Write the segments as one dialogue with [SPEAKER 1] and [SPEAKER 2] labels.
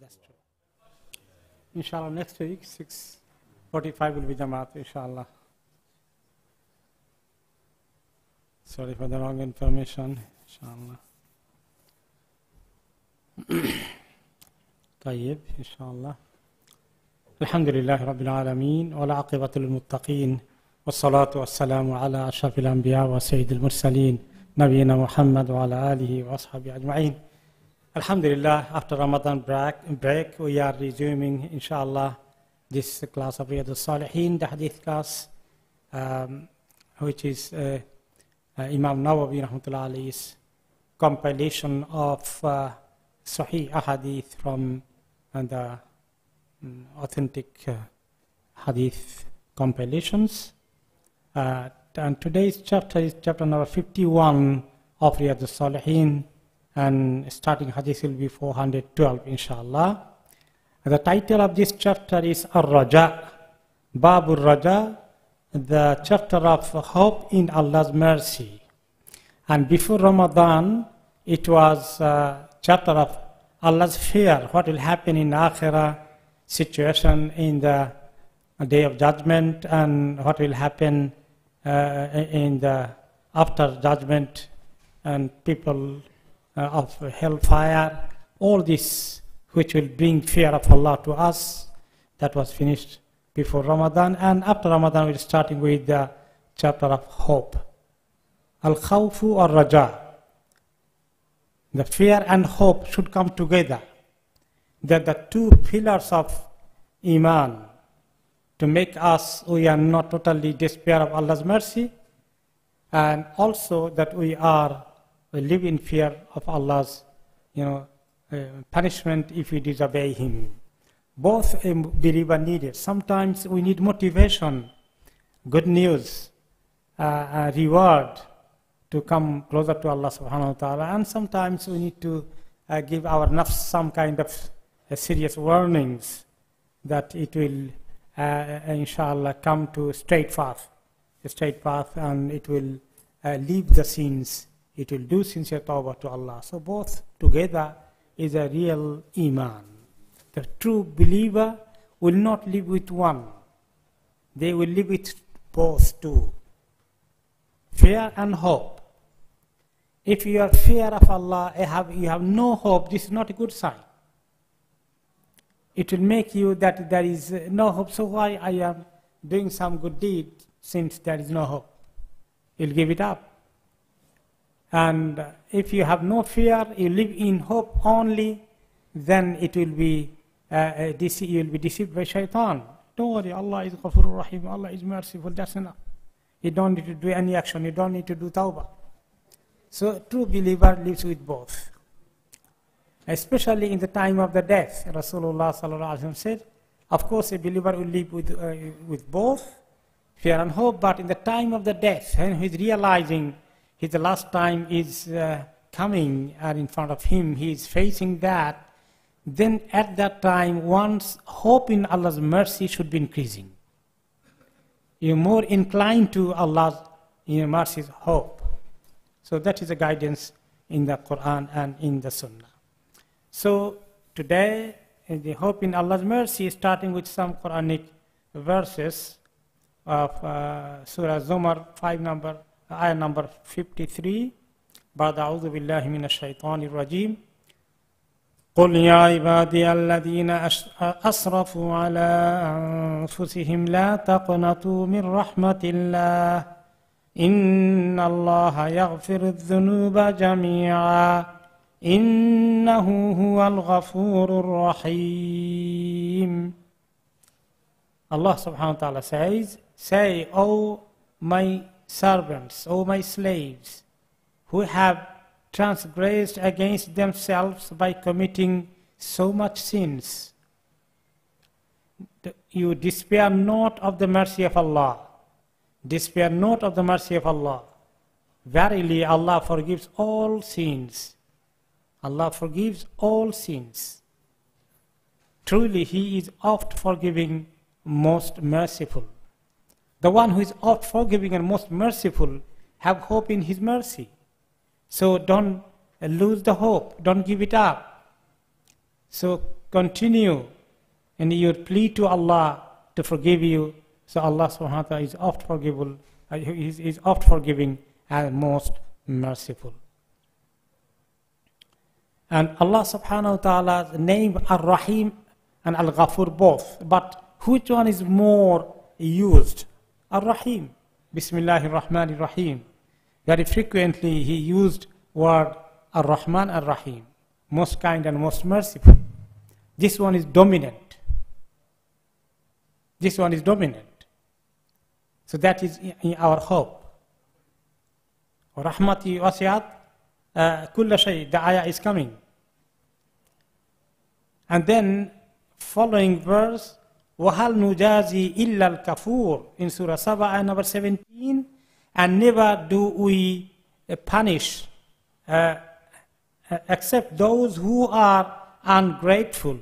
[SPEAKER 1] That's true. Inshallah, next week, 6.45 will be Jamaat, inshallah. Sorry for the wrong information, inshallah. طيب إن شاء الله الحمد لله رب العالمين والعاقبة للمتقين والصلاة والسلام على أشرف الأنبياء وسيد المرسلين Nabiina Muhammad wa ala alihi wa ashabi ajma'in. Alhamdulillah, after Ramadan break, break, we are resuming, inshallah, this class of Riyadh al-Salihin, the hadith class, um, which is uh, uh, Imam Nawawi rahmatullahi's compilation of uh, Sahih ahadith from the uh, authentic uh, hadith compilations. Uh, uh, and today's chapter is chapter number 51 of Riyadh al-Salihin, and starting hadith will be 412 inshallah. The title of this chapter is Ar-Raja, Babur Raja, the chapter of hope in Allah's mercy. And before Ramadan, it was a chapter of Allah's fear, what will happen in Akhirah situation in the day of judgment and what will happen uh, in the after judgment and people uh, of hellfire, all this which will bring fear of Allah to us. That was finished before Ramadan, and after Ramadan we're starting with the chapter of hope. Al khawfu or raja. The fear and hope should come together. They're the two pillars of Iman to make us, we are not totally despair of Allah's mercy, and also that we are we live in fear of Allah's, you know, uh, punishment if we disobey Him. Both a believer need it. Sometimes we need motivation, good news, uh, reward to come closer to Allah subhanahu wa ta'ala. And sometimes we need to uh, give our nafs some kind of uh, serious warnings that it will, uh, inshallah, come to straight path, straight path, and it will uh, leave the sins it will do sincere tawbah to Allah. So both together is a real iman. The true believer will not live with one. They will live with both too. Fear and hope. If you are fear of Allah, you have, you have no hope, this is not a good sign. It will make you that there is no hope, so why I am doing some good deed since there is no hope? You'll give it up. And if you have no fear, you live in hope only, then it will be, uh, uh you will be deceived by shaitan. Don't worry, Allah is Ghafur Rahim, Allah is merciful, that's enough. You don't need to do any action, you don't need to do tawbah. So true believer lives with both. Especially in the time of the death, Rasulullah said, of course a believer will live with, uh, with both fear and hope, but in the time of the death, when he's realizing his last time is uh, coming and in front of him, he is facing that, then at that time one's hope in Allah's mercy should be increasing. You're more inclined to Allah's you mercy's hope. So that is a guidance in the Quran and in the Sunnah. So today, the hope in Allah's mercy, starting with some Quranic verses of uh, Surah Zumar, 5 number آية number 53 بعد أعوذ بالله من الشيطان الرجيم قل يا عبادي الذين أسرفوا على أنفسهم لا تقنطوا من رحمة الله إن الله يغفر الذنوب جميعا إنه هو الغفور الرحيم Allah subhanahu wa ta'ala says, Say, O my servants, O my slaves, who have transgressed against themselves by committing so much sins. You despair not of the mercy of Allah. Despair not of the mercy of Allah. Verily, Allah forgives all sins. Allah forgives all sins. Truly, He is oft forgiving, most merciful. The one who is oft forgiving and most merciful, have hope in his mercy. So don't lose the hope. Don't give it up. So continue and your plea to Allah to forgive you. So Allah subhanahu wa ta'ala is oft forgivable, uh, is, is oft forgiving and most merciful. And Allah subhanahu wa ta'ala's name Ar-Rahim and Al-Ghafur both. But which one is more used? Ar-Rahim. Bismillahir Rahmanir Rahim. Very frequently he used word Ar-Rahman Ar-Rahim. Most kind and most merciful. This one is dominant. This one is dominant. So that is our hope. Rahmati wasiat kulla shay. The ayah is coming. And then following verse, وَهَلْ نُجَازِي إِلَّا الْكَفُورِ in Surah Saba, ayah number 17, and never do we uh, punish uh, uh, except those who are ungrateful,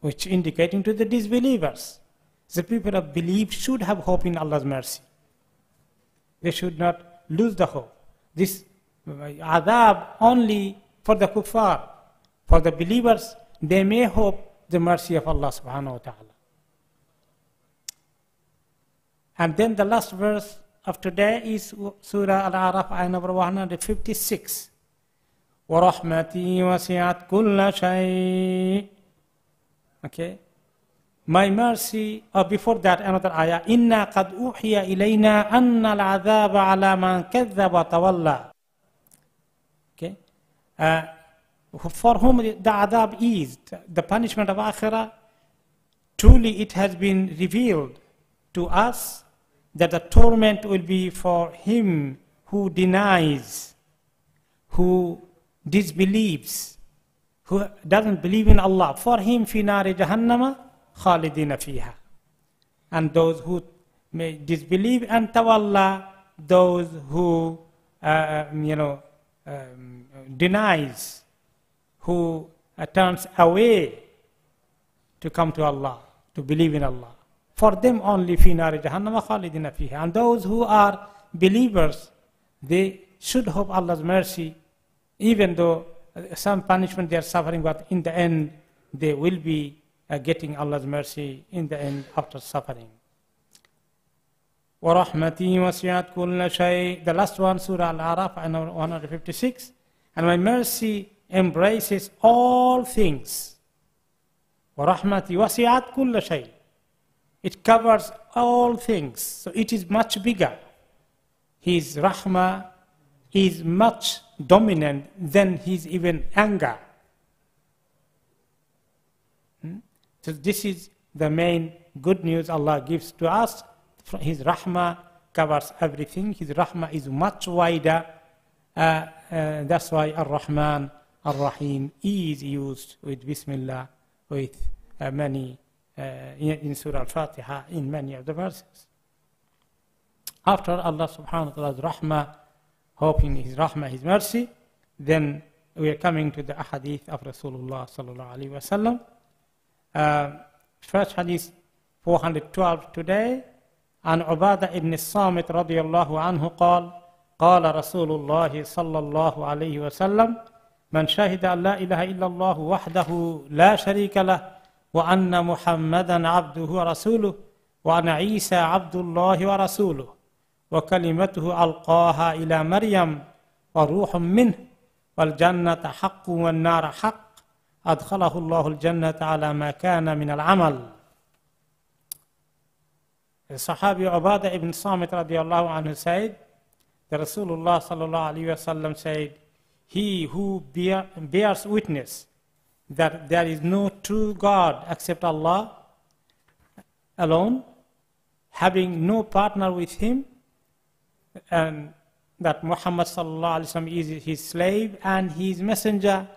[SPEAKER 1] which indicating to the disbelievers. The people of belief should have hope in Allah's mercy. They should not lose the hope. This adab only for the kuffar. For the believers, they may hope the mercy of Allah subhanahu wa ta'ala. And then the last verse of today is Surah Al-Araf, ayah number 156. وَرَحْمَتِي وَسِعَتْ كُلَّ شَيْءٍ Okay. My mercy, or before that, another ayah, إِنَّا قَدْ أُوحِيَ إِلَيْنَا أَنَّ الْعَذَابَ عَلَى مَنْ كَذَّبَ وَتَوَلَّى Okay. uh, for whom the adab is, the punishment of akhirah, truly it has been revealed to us that the torment will be for him who denies, who disbelieves, who doesn't believe in Allah. For him, fi nari jahannama khalidina fiha. And those who may disbelieve and tawalla, those who, uh, you know, um, denies, who uh, turns away to come to Allah, to believe in Allah. For them only fi nari jahannama khalidina fiha. And those who are believers, they should hope Allah's mercy, even though uh, some punishment they are suffering, but in the end they will be uh, getting Allah's mercy in the end after suffering. وَرَحْمَتِي وَسِعَتْ كُلَّ شَيْءٍ The last one, Surah Al-Araf, 156. And my mercy embraces all things. وَرَحْمَتِي وَسِعَتْ كُلَّ شَيْءٍ It covers all things. So it is much bigger. His rahmah is much dominant than his even anger. Hmm? So this is the main good news Allah gives to us. His rahmah covers everything. His rahmah is much wider. Uh, uh, that's why Ar-Rahman, Ar-Rahim is used with Bismillah, with uh, many, uh, in, in Surah Al-Fatiha, in many of the verses. After Allah subhanahu wa ta'ala's rahmah, hoping His rahmah, His mercy, then we are coming to the ahadith of Rasulullah sallallahu alaihi wasallam. first hadith 412 today عن عبادة بن الصامت رضي الله عنه قال قال رسول الله صلى الله عليه وسلم من شهد أن لا إله إلا الله وحده لا شريك له وأن محمدا عبده ورسوله وأن عيسى عبد الله ورسوله وكلمته ألقاها إلى مريم وروح منه والجنة حق والنار حق أدخله الله الجنة على ما كان من العمل. Sahabi Ubadah ibn Samit radiallahu anhu said, the Rasulullah sallallahu said, He who bear, bears witness that there is no true God except Allah alone, having no partner with him, and that Muhammad sallallahu alaihi is his slave and his messenger,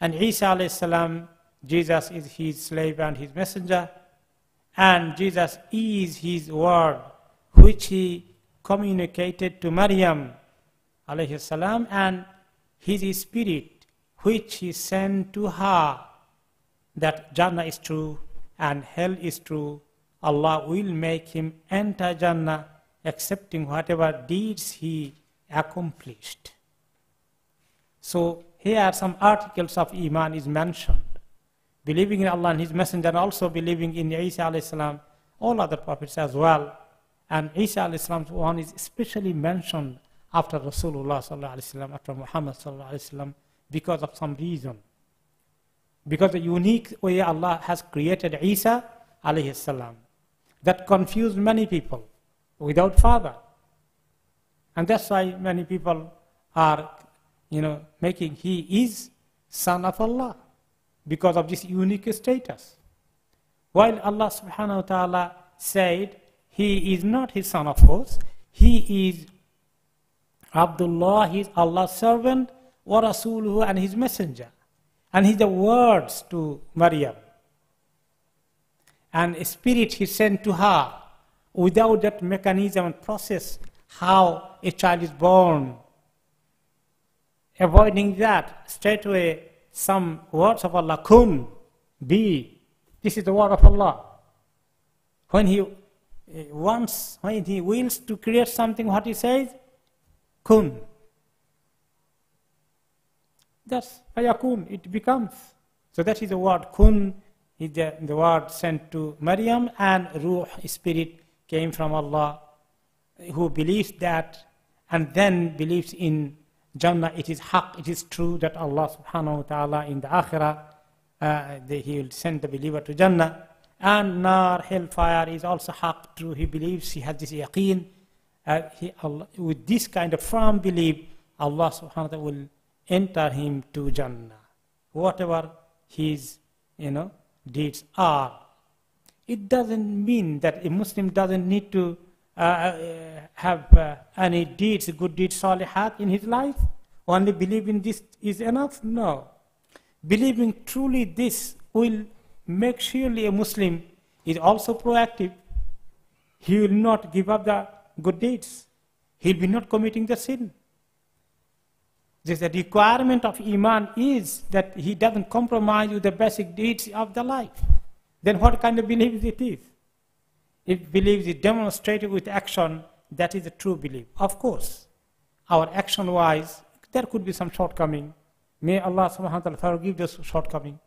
[SPEAKER 1] and Isa alayhi salam, Jesus is his slave and his messenger, and Jesus is his word, which he communicated to Maryam alayhi salam, and his spirit, which he sent to her, that Jannah is true and hell is true. Allah will make him enter Jannah, accepting whatever deeds he accomplished. So here some articles of Iman is mentioned. Believing in Allah and His Messenger and also believing in Isa alayhi salam, all other prophets as well. And Isa alayhi salam's one is especially mentioned after Rasulullah sallallahu after Muhammad sallallahu because of some reason. Because the unique way Allah has created Isa alayhi salam, that confused many people without father. And that's why many people are, you know, making he is son of Allah because of this unique status. While Allah subhanahu wa ta'ala said he is not his son of course, he is Abdullah, he is Allah's servant, wa rasuluhu and his messenger. And he's the words to Maryam. And spirit he sent to her without that mechanism and process how a child is born. Avoiding that, straight away some words of Allah, kun, be. This is the word of Allah. When he wants, when he wills to create something, what he says? Kun. That's ayakun, it becomes. So that is the word kun, is the, the word sent to Maryam, and ruh, spirit, came from Allah, who believes that, and then believes in Jannah, it is haq, it is true that Allah subhanahu wa ta'ala in the akhirah, uh, He will send the believer to Jannah. And nar, hellfire, is also haq, true. He believes, he has this yaqeen. Uh, he, Allah, with this kind of firm belief, Allah subhanahu wa ta'ala will enter him to Jannah. Whatever his, you know, deeds are. It doesn't mean that a Muslim doesn't need to uh, uh, have uh, any deeds, good deeds, salihat in his life? Only believing this is enough? No. Believing truly this will make surely a Muslim is also proactive. He will not give up the good deeds. He will be not committing the sin. This, the requirement of Iman is that he doesn't compromise with the basic deeds of the life. Then what kind of belief is it is? If belief is demonstrated with action, that is a true belief. Of course, our action wise, there could be some shortcoming. May Allah subhanahu wa ta'ala forgive this shortcoming.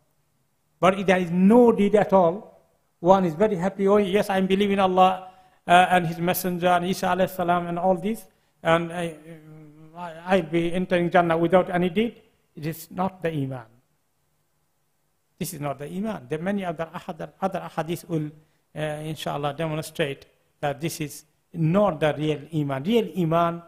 [SPEAKER 1] But if there is no deed at all, one is very happy, oh yes, I believe in Allah uh, and His Messenger and Isa salam and all this, and I, I'll be entering Jannah without any deed. It is not the Iman. This is not the Iman. There are many other, other, other ahadith will uh, inshallah, demonstrate that this is not the real Iman. Real Iman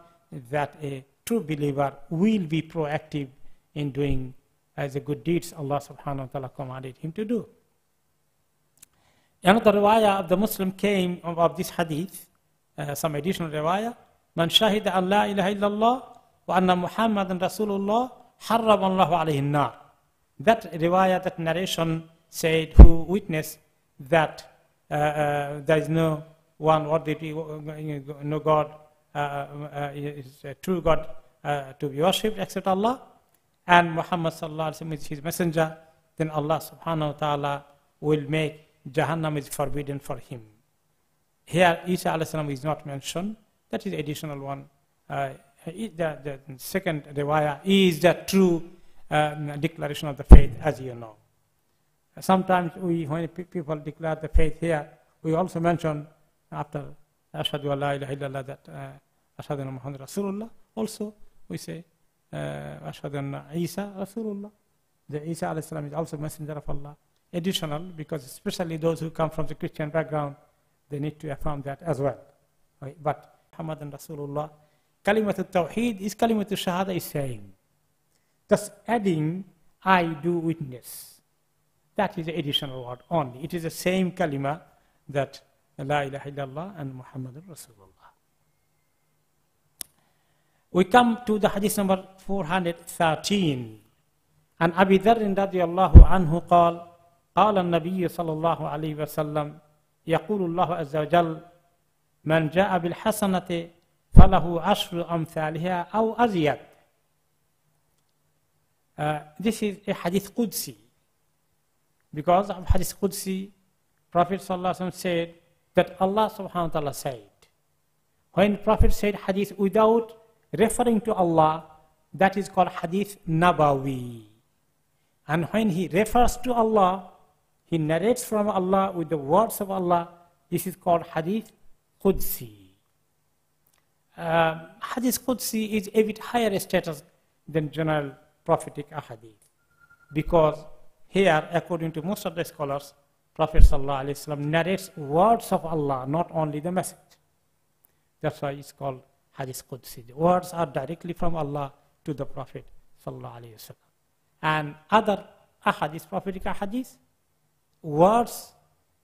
[SPEAKER 1] that a true believer will be proactive in doing as the good deeds Allah subhanahu wa ta'ala commanded him to do. Another riwayah of the Muslim came of, this hadith, uh, some additional riwayah. Man shahida Allah ilaha illallah wa anna Muhammadan Rasulullah harram Allahu alayhi nar. That riwayah, that narration said, who witnessed that uh, uh, there is no one worthy, uh, no God, uh, uh, is a true God to be worshipped except Allah and Muhammad sallallahu is his messenger, then Allah subhanahu wa ta'ala will make Jahannam is forbidden for him. Here, Isa alayhi is not mentioned. That is additional one. Uh, the, the, second riwayah is the true uh, declaration of the faith, as you know. Sometimes we, when people declare the faith here, we also mention after Ashhadu Allah ilaha illallah that uh, Ashhadu anna Muhammad Rasulullah. Also, we say Ashhadu anna Isa Rasulullah. The Isa alayhi is also messenger of Allah. Additional, because especially those who come from the Christian background, they need to affirm that as well. Right? But Muhammad and Rasulullah, Kalimat al-Tawheed is Kalimat al-Shahada is saying. Thus adding, I do witness. That is additional word only. It is the same kalima that La ilaha illallah and Muhammad Rasulullah. We come to the hadith number 413. عن أبي ذر رضي الله عنه قال قال النبي صلى الله عليه وسلم يقول الله عز وجل من جاء بالحسنة فله عشر أمثالها أو أزيد uh, This is a hadith Qudsi because of Hadith Qudsi, Prophet ﷺ said that Allah subhanahu wa ta'ala said. When Prophet said hadith without referring to Allah, that is called Hadith Nabawi. And when he refers to Allah, he narrates from Allah with the words of Allah. This is called Hadith Qudsi. Uh, hadith Qudsi is a bit higher status than general prophetic Hadith. Because here, according to most of the scholars, Prophet ﷺ narrates words of Allah, not only the message. That's why it's called Hadith Qudsi. The words are directly from Allah to the Prophet. And other ahadith, prophetic ahadith, words,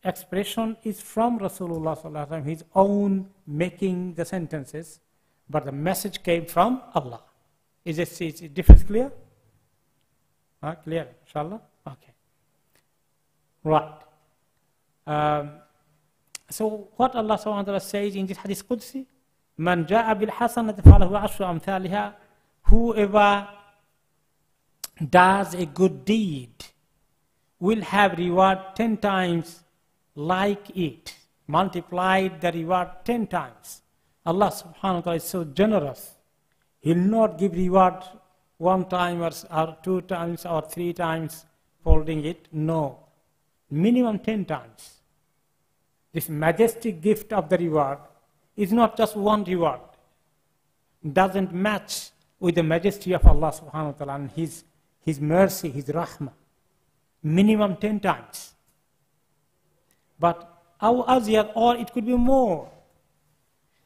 [SPEAKER 1] expression is from Rasulullah his own making the sentences, but the message came from Allah. Is this is difference clear? Uh, clear, inshallah? Okay. Right. Um, so what Allah says in this hadith Qudsi, Ja'a bil hasanati falahu ashru amthaliha, whoever does a good deed will have reward 10 times like it, multiplied the reward 10 times. Allah subhanahu wa ta'ala is so generous. He'll not give reward one time or, or two times or three times folding it. No. Minimum 10 times. This majestic gift of the reward is not just one reward. Doesn't match with the majesty of Allah subhanahu wa ta'ala and His, His mercy, His rahmah. Minimum 10 times. But our aziyad, or it could be more.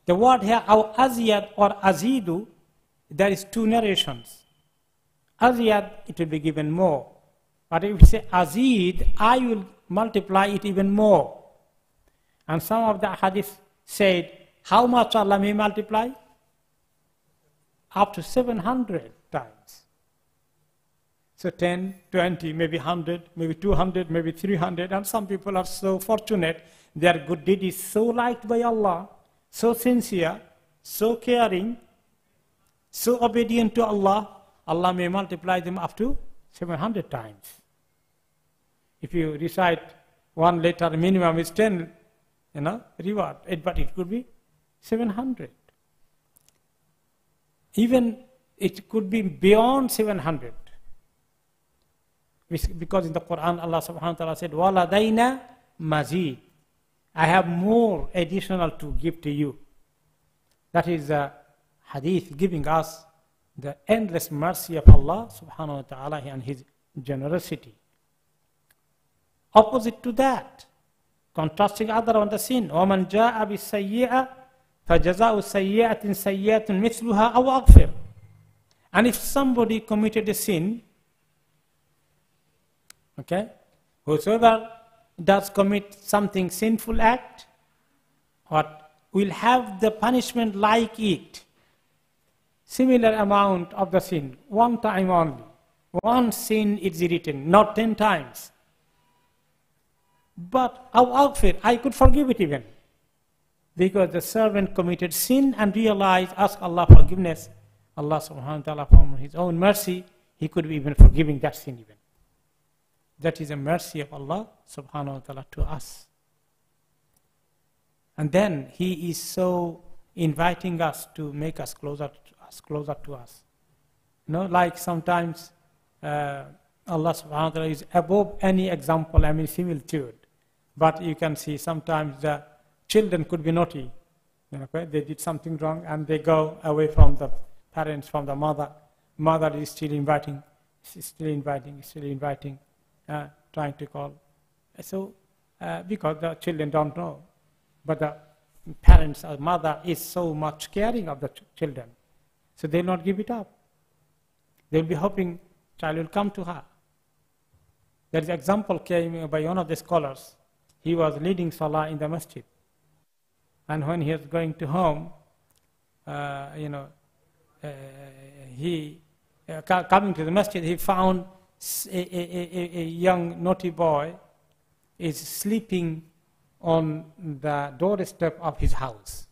[SPEAKER 1] The word here, our aziyad or azidu, there is two narrations. Aziyad, it will be given more. But if you say azid, I will multiply it even more. And some of the hadith said, how much Allah may multiply? Up to 700 times. So 10, 20, maybe 100, maybe 200, maybe 300. And some people are so fortunate, their good deed is so liked by Allah, so sincere, so caring, so obedient to Allah, Allah may multiply them up to 700 times. If you recite one letter, minimum is 10, you know, reward. But it could be 700. Even it could be beyond 700. Because in the Quran, Allah subhanahu wa ta'ala said, وَلَدَيْنَا mazid. I have more additional to give to you. That is a hadith giving us the endless mercy of Allah subhanahu wa ta'ala and His generosity. Opposite to that, contrasting other on the sin. وَمَنْ جَاءَ بِالسَّيِّئَةِ فَجَزَاءُ سَيِّئَةٍ سَيِّئَةٌ مِثْلُهَا أَوْ أَغْفِرُ And if somebody committed a sin, okay, whosoever does commit something sinful act, what will have the punishment like it. Similar amount of the sin, one time only. One sin is written, not ten times. But outfit, I could forgive it even. Because the servant committed sin and realized, ask Allah forgiveness. Allah subhanahu wa ta'ala from his own mercy, he could be even forgiving that sin even. That is a mercy of Allah subhanahu wa ta'ala to us. And then he is so inviting us to make us closer to us, closer to us. You know, like sometimes uh, Allah subhanahu wa ta'ala is above any example, I mean similitude. But you can see sometimes the children could be naughty. Know, they did something wrong and they go away from the parents, from the mother. Mother is still inviting, still inviting, still inviting, uh, trying to call. So, uh, because the children don't know. But the parents or mother is so much caring of the ch- children. So they'll not give it up. They'll be hoping child will come to her. There is an example came by one of the scholars he was leading Salah in the masjid. And when he was going to home, uh, you know, uh, he, uh, coming to the masjid, he found a, a, a, young naughty boy is sleeping on the doorstep of his house.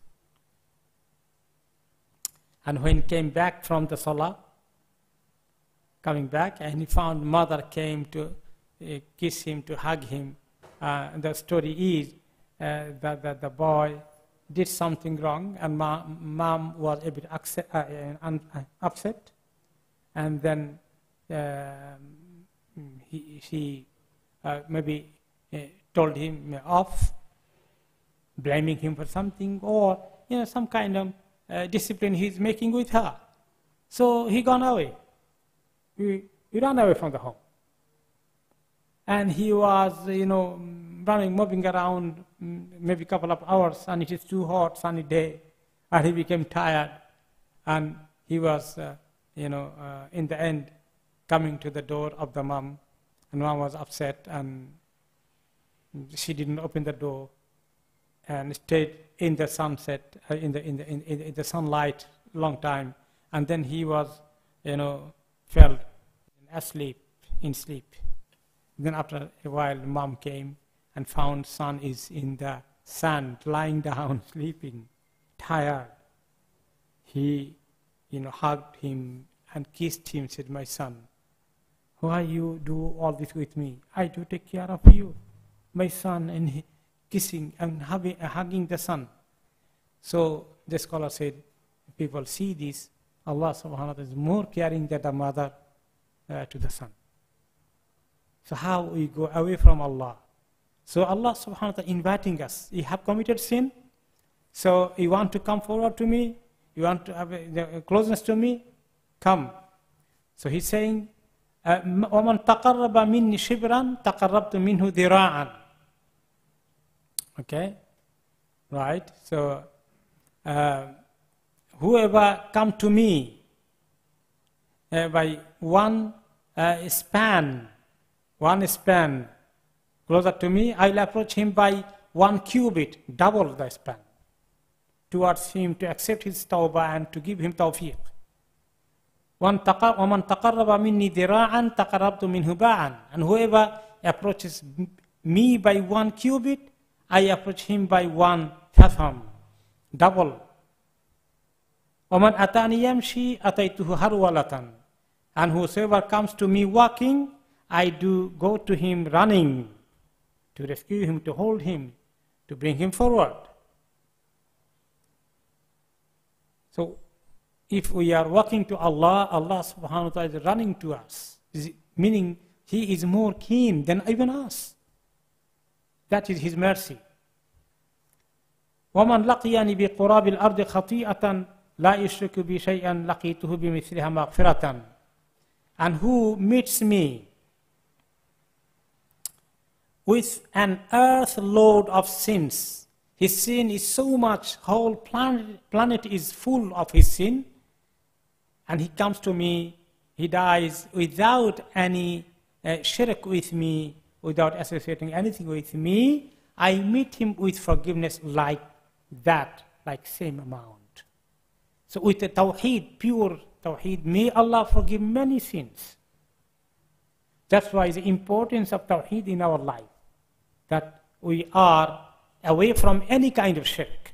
[SPEAKER 1] And when he came back from the Salah, coming back, and he found mother came to uh, kiss him, to hug him, uh, the story is uh, that, that, the boy did something wrong and mom, mom was a bit upset, uh, uh, upset and then um, he, she uh, maybe uh, told him off, blaming him for something, or you know some kind of uh, discipline he's making with her. So he gone away. He, he ran away from the home, and he was you know running, moving around maybe a couple of hours, and it is too hot, sunny day, and he became tired, and he was, uh, you know, uh, in the end, coming to the door of the mom, and mom was upset, and she didn't open the door, and stayed in the sunset, uh, in the in the in, in the sunlight, long time, and then he was, you know, fell asleep in sleep. Then after a while, mom came and found son is in the sand, lying down, sleeping, tired. He, you know, hugged him and kissed him, said, my son, why you do all this with me? I do take care of you, my son, and he, kissing and hugging, uh, hugging the son. So the scholar said, people see this, Allah subhanahu wa ta'ala is more caring than the mother uh, to the son. So how we go away from Allah? So Allah subhanahu wa ta'ala inviting us. You have committed sin, so you want to come forward to me, you want to have a, closeness to me, come. So he's saying, وَمَنْ تَقَرَّبَ مِنِّي شِبْرًا تَقَرَّبْتُ مِنْهُ ذِرَاعًا Okay? Right? So, uh, whoever come to me uh, by one uh, span, one span, closer to me, I will approach him by one cubit, double the span, towards him to accept his tawbah and to give him tawfiq. وَمَنْ تَقَرَّبَ مِنِّي ذِرَاعًا تَقَرَّبْتُ مِنْهُ بَاعًا And whoever approaches me by one cubit, I approach him by one fathom, double. وَمَنْ أَتَانِ يَمْشِي أَتَيْتُهُ هَرْوَلَةً And whosoever comes to me walking, I do go to him running to rescue him, to hold him, to bring him forward. So, if we are walking to Allah, Allah subhanahu wa ta'ala is running to us, meaning He is more keen than even us. That is His mercy. ومن لقيني بقراب الأرض خطيئة لا يشرك بي شيئا لقيته بمثلها مغفرة and who meets me with an earth load of sins. His sin is so much, whole planet, planet is full of his sin. And he comes to me, he dies without any uh, shirk with me, without associating anything with me. I meet him with forgiveness like that, like same amount. So with the tawheed, pure tawheed, may Allah forgive many sins. That's why the importance of tawheed in our life that we are away from any kind of shirk.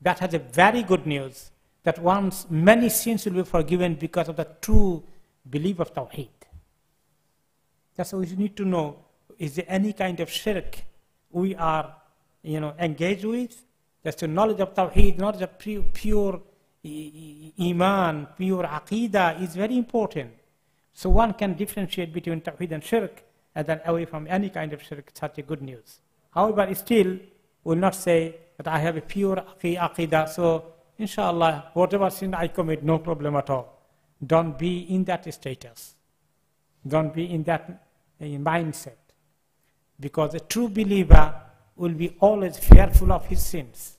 [SPEAKER 1] That has a very good news that once many sins will be forgiven because of the true belief of Tawheed. That's why we need to know, is there any kind of shirk we are you know, engaged with? Just the knowledge of Tawheed, knowledge of pure, pure Iman, pure Aqidah is very important. So one can differentiate between Tawheed and Shirk and then away from any kind of shirk, such a good news. However, still will not say that I have a pure aqidah, so inshallah, whatever sin I commit, no problem at all. Don't be in that status. Don't be in that uh, mindset. Because a true believer will be always fearful of his sins.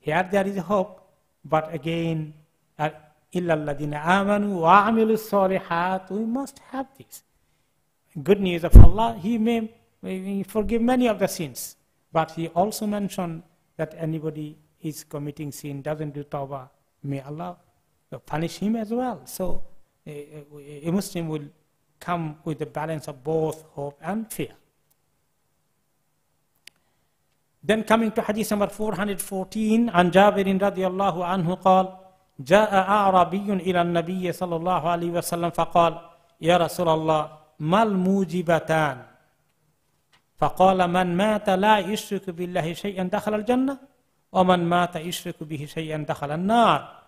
[SPEAKER 1] Here there is hope, but again, uh, إِلَّا الَّذِينَ آمَنُوا وَعَمِلُوا الصَّالِحَاتِ We must have this good news of Allah, He may, may forgive many of the sins. But He also mentioned that anybody is committing sin, doesn't do tawbah, may Allah punish him as well. So a, a Muslim will come with the balance of both hope and fear. Then coming to hadith number 414, عن جابر رضي الله عنه قال جاء أعرابي إلى النبي صلى الله عليه وسلم فقال يا رسول الله ما الموجبتان فقال من مات لا يشرك بالله شيئا دخل الجنة ومن مات يشرك به شيئا دخل النار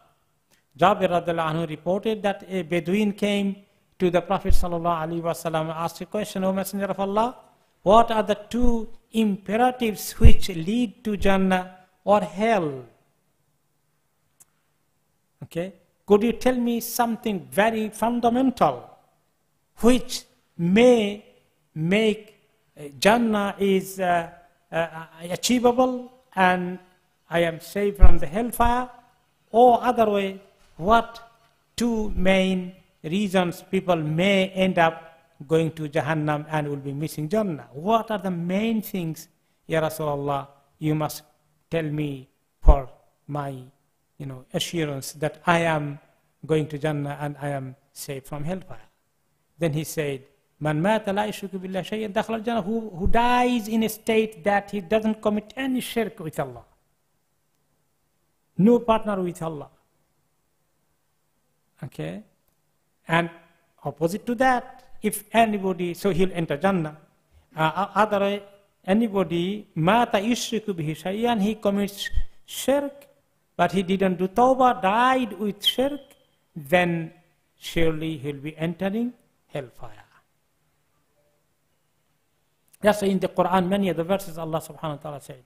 [SPEAKER 1] Jabir anhu reported that a Bedouin came to the Prophet wasallam and asked a question, O Messenger of Allah, what are the two imperatives which lead to Jannah or hell? Okay, could you tell me something very fundamental which may make Jannah is uh, uh, achievable and I am saved from the hellfire? Or other way, what two main reasons people may end up going to Jahannam and will be missing Jannah? What are the main things, Ya Rasulullah, you must tell me for my you know, assurance that I am going to Jannah and I am saved from hellfire. Then he said, Man mata la billah shay'an dakhla jannah who, who dies in a state that he doesn't commit any shirk with Allah. No partner with Allah. Okay? And opposite to that, if anybody, so he'll enter Jannah. Uh, other, anybody, mata yushriku bihi shay'an, he commits shirk, but he didn't do tawbah, died with shirk, then surely he'll be entering hellfire. That's in the Quran, many of the verses Allah subhanahu wa ta'ala said.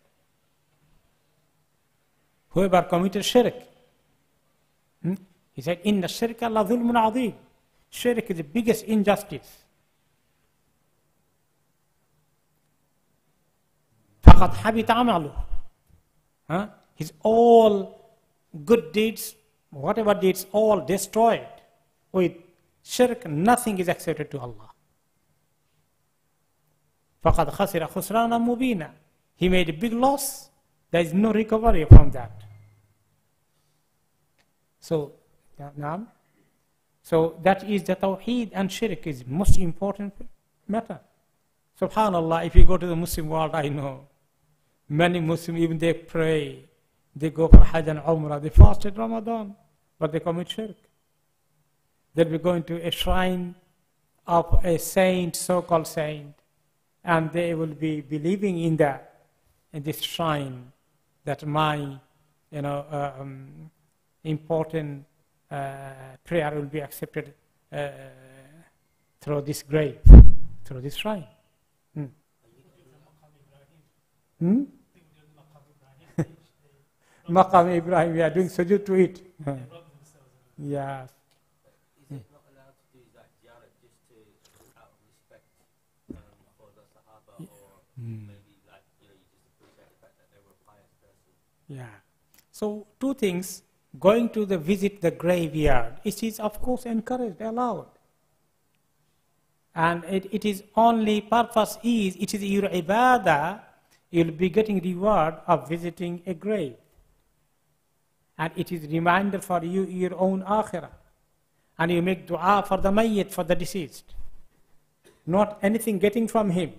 [SPEAKER 1] Whoever committed shirk, hmm? he said, In the shirk Allah dhulmun adhim. Shirk is the biggest injustice. فقد حبط عمله. Huh? His all good deeds, whatever deeds, all destroyed. With shirk, nothing is accepted to Allah. فقد خسر خسرانا مبينا. He made a big loss. There is no recovery from that. So, now, so that is the tawheed and shirk is most important matter. Subhanallah, if you go to the Muslim world, I know many Muslims, even they pray, they go for Hajj and Umrah, they fast in Ramadan, but they commit shirk. They'll be going to a shrine of a saint, so-called saint, and they will be believing in that, in this shrine, that my, you know, uh, um, important uh, prayer will be accepted uh, through this grave, through this shrine. Hmm? Hmm? Maqam Ibrahim, we are doing sujood to it. yeah. Hmm. Yeah. So two things going to the visit the graveyard, it is of course encouraged, allowed. And it, it is only purpose is, it is your ibadah, you'll be getting reward of visiting a grave. And it is reminder for you your own akhirah. And you make dua for the mayyit, for the deceased. Not anything getting from him.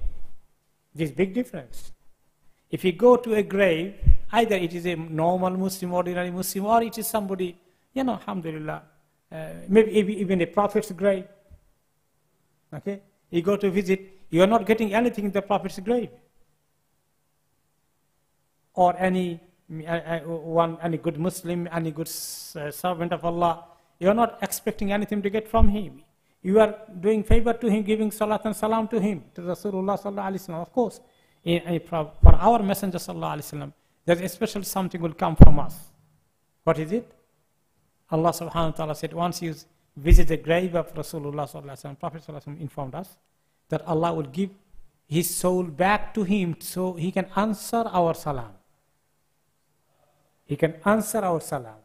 [SPEAKER 1] This big difference. If you go to a grave, Either it is a normal Muslim, ordinary Muslim, or it is somebody, you know, alhamdulillah, uh, maybe even a prophet's grave. Okay? You go to visit, you are not getting anything in the prophet's grave. Or any uh, uh, one, any good Muslim, any good uh, servant of Allah, you are not expecting anything to get from him. You are doing favor to him, giving salat and salam to him, to Rasulullah sallallahu alaihi wasallam. Of course, for our Messenger sallallahu alaihi wasallam, there's a special something will come from us. What is it? Allah subhanahu wa ta'ala said, once you visit the grave of Rasulullah sallallahu alaihi wasallam, Prophet sallallahu wasallam informed us that Allah will give his soul back to him so he can answer our salam. He can answer our salam.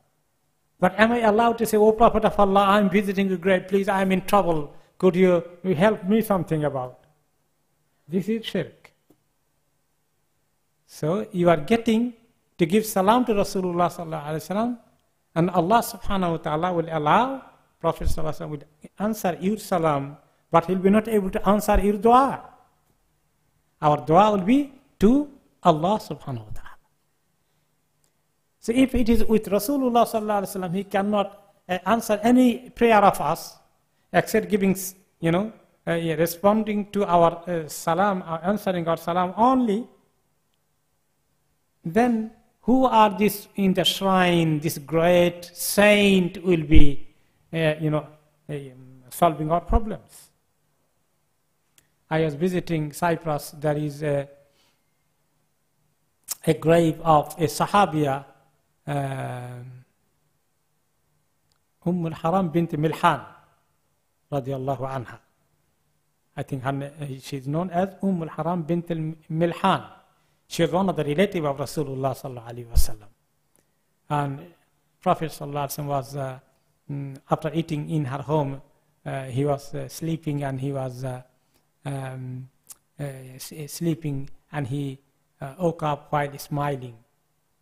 [SPEAKER 1] But am I allowed to say, O Prophet of Allah, I'm visiting a grave, please, I'm in trouble. Could you help me something about? This is shirk. So you are getting to give salam to Rasulullah sallallahu alaihi wasallam, and Allah subhanahu wa taala will allow Prophet sallallahu alaihi wasallam will answer your salam, but he'll be not able to answer your dua. Our dua will be to Allah subhanahu wa taala. So if it is with Rasulullah sallallahu he cannot uh, answer any prayer of us except giving, you know, uh, responding to our uh, salam, answering our salam only then who are this in the shrine, this great saint will be, uh, you know, uh, solving our problems. I was visiting Cyprus. There is a, a grave of a Sahabiya, Umm al-Haram bint Milhan, radiallahu anha. I think her, she's known as Umm al-Haram bint Milhan. She was one of the relatives of Rasulullah sallallahu alaihi. And Prophet sallallahu alaihi was, uh, mm, after eating in her home, uh, he was uh, sleeping and he was uh, um, uh, sleeping and he uh, woke up while smiling.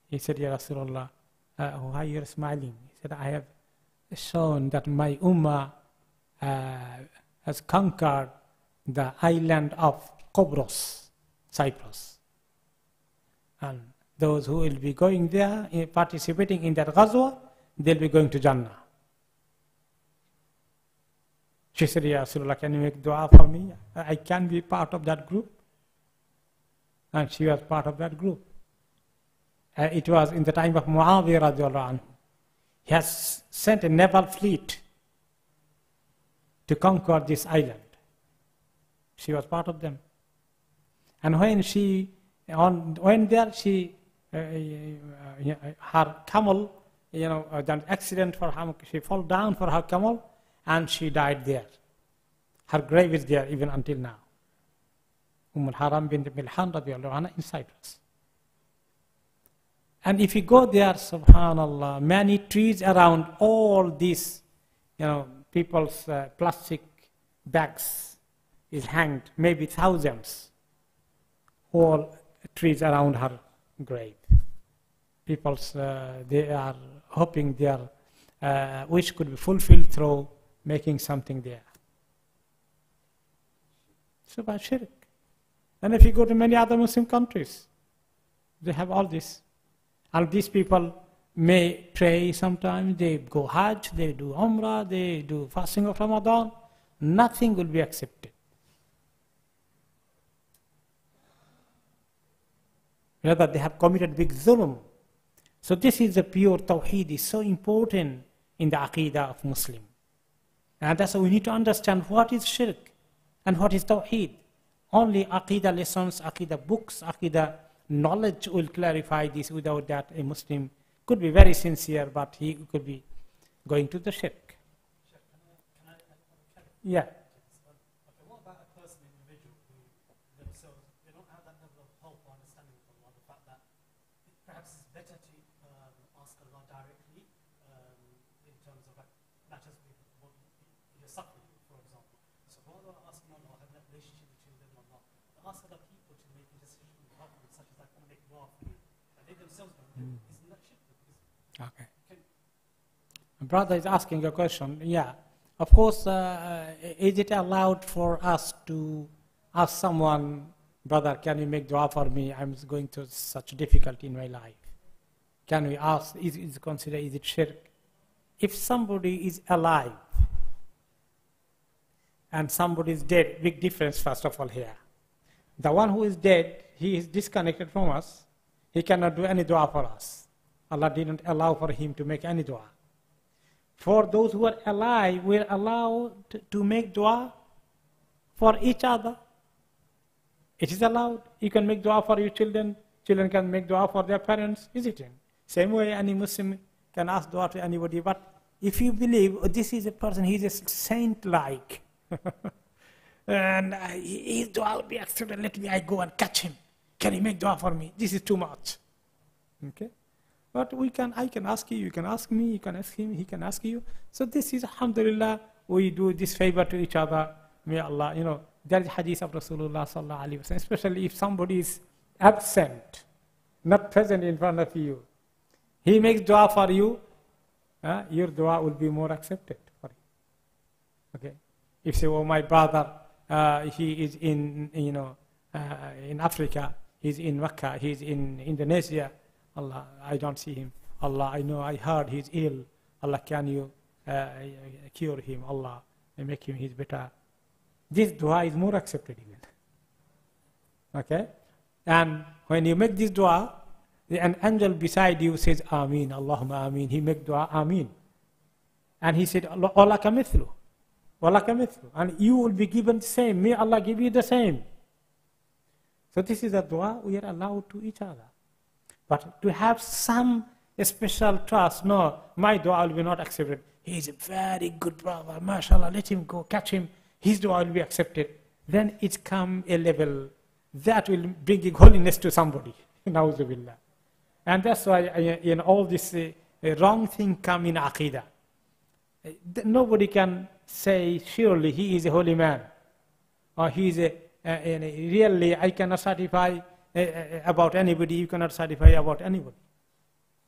[SPEAKER 1] He said, Ya Rasulullah, why you are smiling? He said, I have shown that my ummah has conquered the island of Kobros, Cyprus. And those who will be going there, eh, participating in that ghazwa, they'll be going to Jannah. She said, Ya Rasulullah, can you make dua for me? I can be part of that group. And she was part of that group. Uh, it was in the time of Muawiyah radiallahu. He has sent a naval fleet to conquer this island. She was part of them. And when she, on, when there, she, uh, uh, her camel, you know, uh, an accident for her, she fell down for her camel and she died there. Her grave is there even until now. Umm al-Haram bint Milhan radiallahu anha in Cyprus. And if you go there, subhanallah, many trees around all these, you know, people's uh, plastic bags is hanged, maybe thousands, all trees around her grave. People, uh, they are hoping their uh, wish could be fulfilled through making something there. It's about shirk. And if you go to many other Muslim countries, they have all this. And these people may pray sometimes, they go Hajj, they do Umrah, they do fasting of Ramadan. Nothing will be accepted. Rather, they have committed big zulm. So this is the pure tawheed, is so important in the aqidah of Muslim. And that's why we need to understand what is shirk and what is tawheed. Only aqidah lessons, aqidah books, aqidah knowledge will clarify this. Without that, a Muslim could be very sincere, but he could be going to the shirk. Yeah. Brother is asking a question. Yeah. Of course, uh, is it allowed for us to ask someone, brother, can you make dua for me? I'm going through such difficulty in my life. Can we ask, is it considered, is it shirk? If somebody is alive and somebody is dead, big difference first of all here. The one who is dead, he is disconnected from us. He cannot do any dua for us. Allah didn't allow for him to make any dua. For those who are alive, we're allowed to make dua for each other. It is allowed. You can make dua for your children. Children can make dua for their parents, is it? Same way any Muslim can ask dua to anybody. But if you believe oh, this is a person, he's a saint-like, and uh, his dua will be accepted, let me I go and catch him. Can he make dua for me? This is too much. Okay? But we can, I can ask you, you can ask me, you can ask him, he can ask you. So this is, alhamdulillah, we do this favor to each other. May Allah, you know, there is hadith of Rasulullah sallallahu alaihi wasallam, especially if somebody is absent, not present in front of you. He makes dua for you, uh, your dua will be more accepted for you. Okay? If say, oh, my brother, uh, he is in, you know, uh, in Africa, he's in Mecca, he's in Indonesia, Allah, I don't see him. Allah, I know, I heard he's ill. Allah, can you uh, cure him? Allah, make him his better. This dua is more accepted even. Okay? And when you make this dua, an angel beside you says Ameen, Allahumma Ameen. He make dua Ameen. And he said, Allah kamithlu. Allah kamithlu. And you will be given the same. May Allah give you the same. So this is a dua we are allowed to each other. But to have some special trust, no, my dua will be not accepted. He is a very good brother, mashallah, let him go, catch him, his dua will be accepted. Then it come a level that will bring holiness to somebody. and that's why in all this uh, wrong thing come in aqidah. Nobody can say surely he is a holy man or he is a uh, really I cannot certify uh, uh, about anybody, you cannot certify about anybody.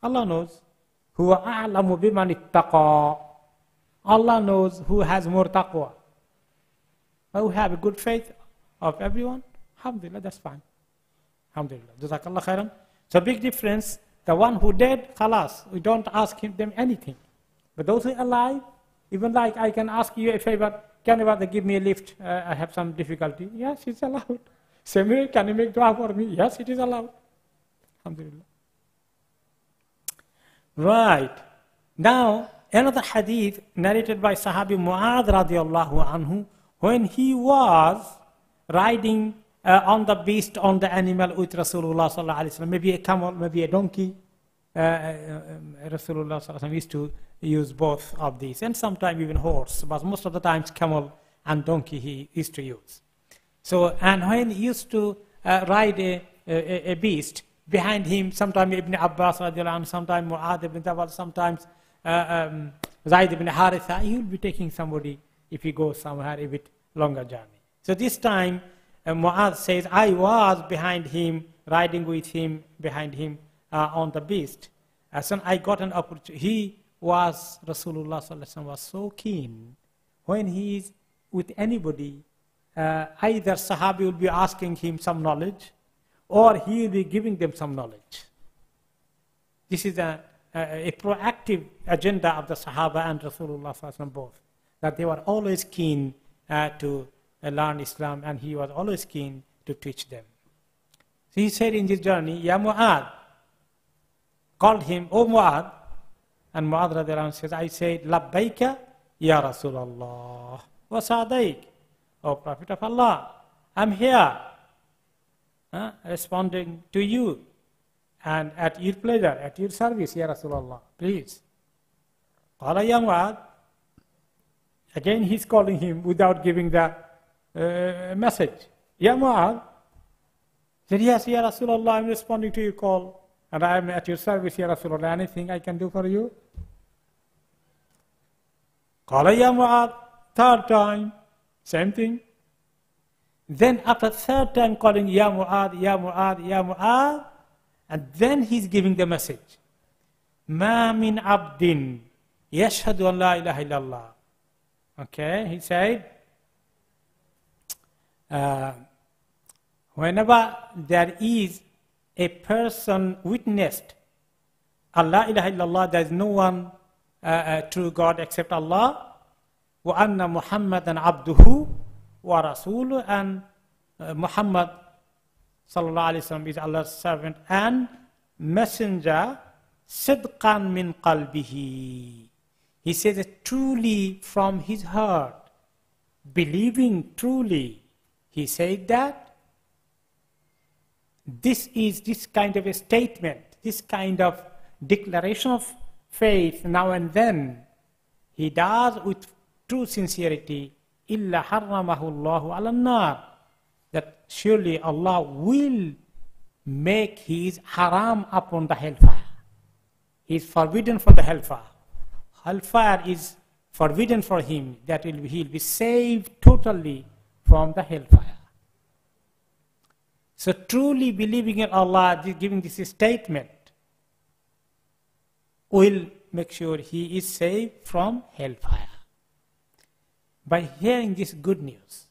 [SPEAKER 1] Allah knows. Allah knows who has more taqwa. Who have a good faith of everyone. Alhamdulillah, that's fine. Alhamdulillah. Jazakallah khairan. So big difference. The one who dead, khalas, we don't ask him, them anything. But those who are alive, even like I can ask you a favor, can you give me a lift? Uh, I have some difficulty. Yes, it's allowed. Way, can you make dua for me? Yes, it is allowed. Alhamdulillah. Right. Now, another hadith narrated by Sahabi Mu'adh radiallahu anhu, when he was riding uh, on the beast, on the animal with Rasulullah sallallahu alaihi wasallam, maybe a camel, maybe a donkey. Uh, uh, Rasulullah sallallahu wasallam used to use both of these, and sometimes even horse, but most of the times camel and donkey he used to use. So, and when he used to uh, ride a, a, a, beast, behind him, sometimes Ibn Abbas, sometimes Mu'adh ibn Jabal, sometimes uh, um, Zaid ibn Haritha, he will be taking somebody if he goes somewhere a bit longer journey. So this time, uh, Mu'adh says, I was behind him, riding with him, behind him uh, on the beast. As soon I got an opportunity, he was Rasulullah was so keen when he is with anybody, uh, either Sahabi will be asking him some knowledge or he will be giving them some knowledge. This is a, a, a proactive agenda of the Sahaba and Rasulullah both, that they were always keen uh, to uh, learn Islam and he was always keen to teach them. So he said in his journey, Ya Mu'ad, called him, O Mu'ad, and radiallahu says, I said, Labbaika Ya Rasulullah wa Sa'daik. O Prophet of Allah, I'm here uh, responding to you and at your pleasure, at your service, Ya Rasulullah, please. Qala ya Mu'adh. Again, he's calling him without giving the uh, message. Ya Mu'adh. Said, yes, Ya Rasulullah, I'm responding to your call and I am at your service, Ya Rasulullah. Anything I can do for you? Qala ya Mu'ad, third time, same thing. Then after third time calling Ya Mu'ad, Ya Mu'ad, Ya Mu'ad, and then he's giving the message. Ma min abdin yashhadu an la ilaha illallah. Okay, he said, uh, whenever there is a person witnessed Allah ilaha illallah, there is no one uh, uh, true God except Allah. Wa anna Muhammadan abduhu wa and uh, Muhammad sallallahu alaihi wasallam is Allah's servant and messenger sidqan min qalbihi. He says truly from his heart, believing truly. He said that. This is this kind of a statement, this kind of declaration of faith now and then, he does with true sincerity, illa harramahu Allahu ala. That surely Allah will make his haram upon the hellfire. He is forbidden for the hellfire. Hellfire is forbidden for him, that he'll be saved totally from the hellfire. So truly believing in Allah, giving this statement, will make sure he is saved from hellfire. By hearing this good news,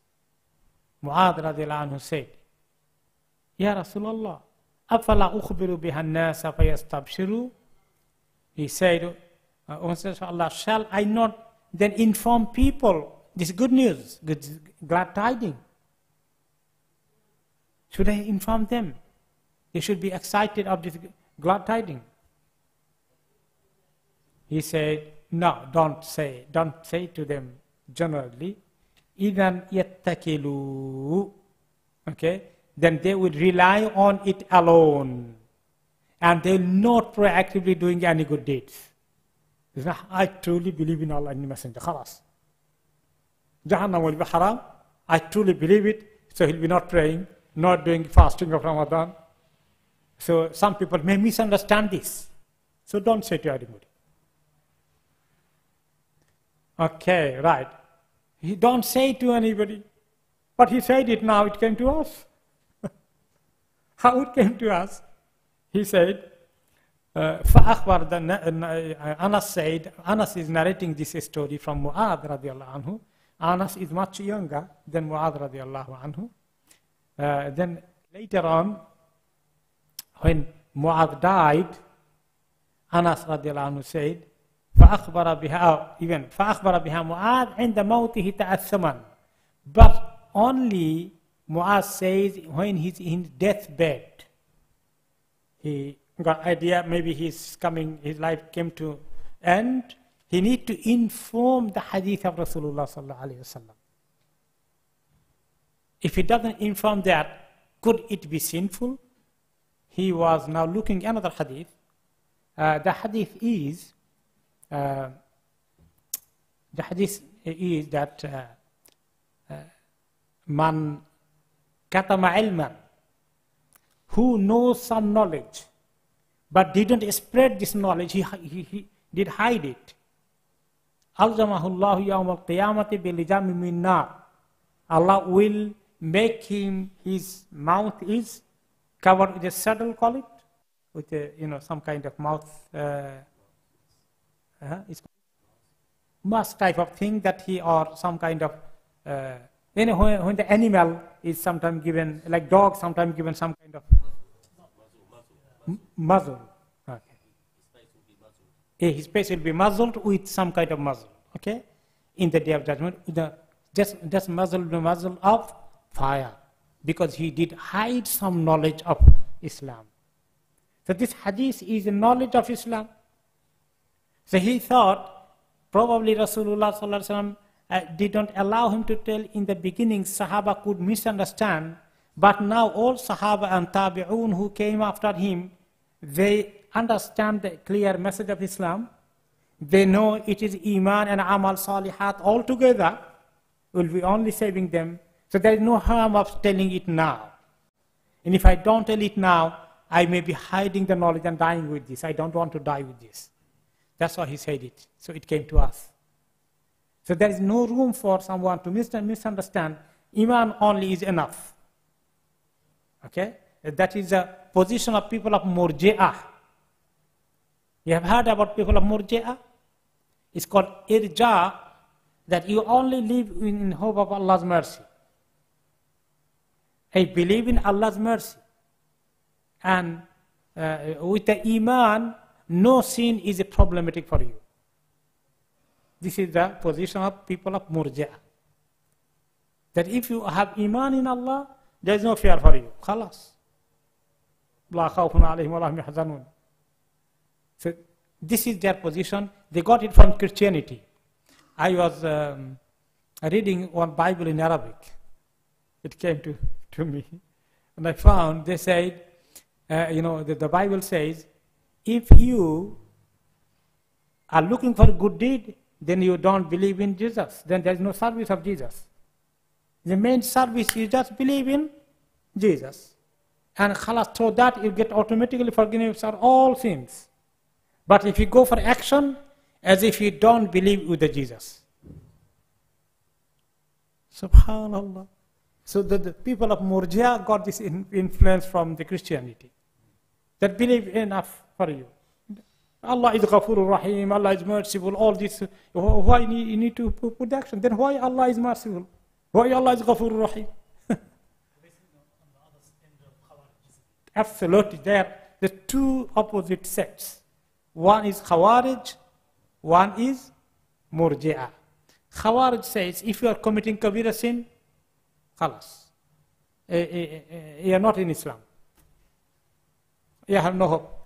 [SPEAKER 1] Mu'adh radiallahu anhu said, Ya Rasulullah, afala ukhbiru biha nasa fayastabshiru? He said, uh, Allah, shall I not then inform people this good news, good, glad tidings? Should I inform them? They should be excited of this glad tidings. He said, no, don't say, don't say to them generally. إِذَنْ يَتَّكِلُوا Okay? Then they will rely on it alone. And they will not proactively doing any good deeds. I truly believe in Allah and the Messenger. خلاص. Jahannam will be haram. I truly believe it. So he'll be not praying, not doing fasting of Ramadan. So some people may misunderstand this. So don't say to anybody. Okay, right. He don't say to anybody. But he said it now, it came to us. How it came to us? He said, uh, فأخبر uh, Anas said, Anas is narrating this story from Mu'adh radiallahu anhu. Anas is much younger than Mu'adh radiallahu anhu. Uh, then later on, when Mu'adh died, Anas radiallahu anhu said, فأخبر بها even فأخبر بها معاذ عند موته تأثما but only Muaz says when he's in deathbed he got idea maybe he's coming his life came to end he need to inform the hadith of Rasulullah sallallahu alaihi wasallam if he doesn't inform that could it be sinful he was now looking another hadith uh, the hadith is uh, the hadith is that uh, uh, man katama ilman who knows some knowledge but didn't spread this knowledge he, he, he did hide it. Allah will make him his mouth is covered with a saddle call it with a, you know some kind of mouth uh, uh, it's type of thing that he or some kind of uh, you know when, when the animal is sometimes given like dog sometimes given some kind of muzzle. Okay. His face will be muzzled with some kind of muzzle. Okay? In the day of judgment the just just muzzle the muzzle of fire. Because he did hide some knowledge of islam. So this hadith is a knowledge of islam so he thought probably Rasulullah uh, didn't allow him to tell in the beginning, Sahaba could misunderstand, but now all Sahaba and Tabi'un who came after him, they understand the clear message of Islam. They know it is Iman and Amal Salihat all together will be only saving them. So there is no harm of telling it now. And if I don't tell it now, I may be hiding the knowledge and dying with this. I don't want to die with this. That's why he said it. So it came to us. So there is no room for someone to misunderstand. Iman only is enough. Okay? That is the position of people of Murji'ah. You have heard about people of Murji'ah? It's called irja, that you only live in hope of Allah's mercy. I believe in Allah's mercy. And uh, with the Iman, no sin is a problematic for you. This is the position of people of Murja. That if you have Iman in Allah, there is no fear for you. Khalas. So this is their position. They got it from Christianity. I was um, reading one Bible in Arabic. It came to, to me. And I found they said, uh, you know, the, the Bible says, if you are looking for a good deed, then you don't believe in Jesus. Then there is no service of Jesus. The main service is just believe in Jesus. And khalas, through that you get automatically forgiveness of all sins. But if you go for action, as if you don't believe with the Jesus. Subhanallah. So the, the people of Murjia got this in, influence from the Christianity. That believe enough for you. Allah is Ghafur Rahim, Allah is merciful, all this. Why you need to put action? Then why Allah is merciful? Why Allah is Ghafur Rahim? Absolutely, they are the two opposite sects. One is Khawarij, one is Murji'ah. Khawarij says, if you are committing Kabira sin, khalas. Eh, eh, eh, you are not in Islam. You have no hope.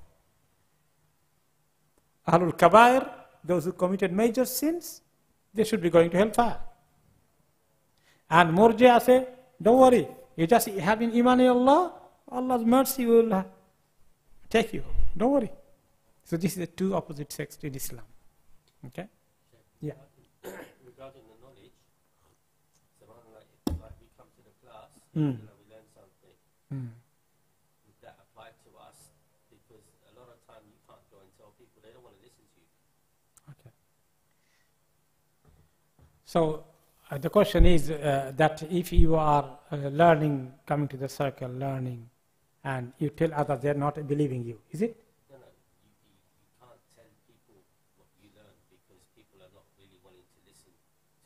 [SPEAKER 1] Ahlul Kabair, those who committed major sins, they should be going to hellfire. And Murjia say, don't worry, you just have in Iman Allah, Allah's mercy will take you. Don't worry. So this is the two opposite sects in Islam. Okay? Yeah.
[SPEAKER 2] Regarding the knowledge, like, like we come to the class,
[SPEAKER 1] Mm.
[SPEAKER 2] you know, we learn something.
[SPEAKER 1] Mm.
[SPEAKER 2] Would that apply to us? Because a lot of time you can't go and tell people they don't want to listen to you.
[SPEAKER 1] Okay. So uh, the question is uh, that if you are uh, learning, coming to the circle, learning, and you tell others they're not believing you, is it?
[SPEAKER 2] No, no, you, you, you can't tell people what you learn because people are not really wanting to listen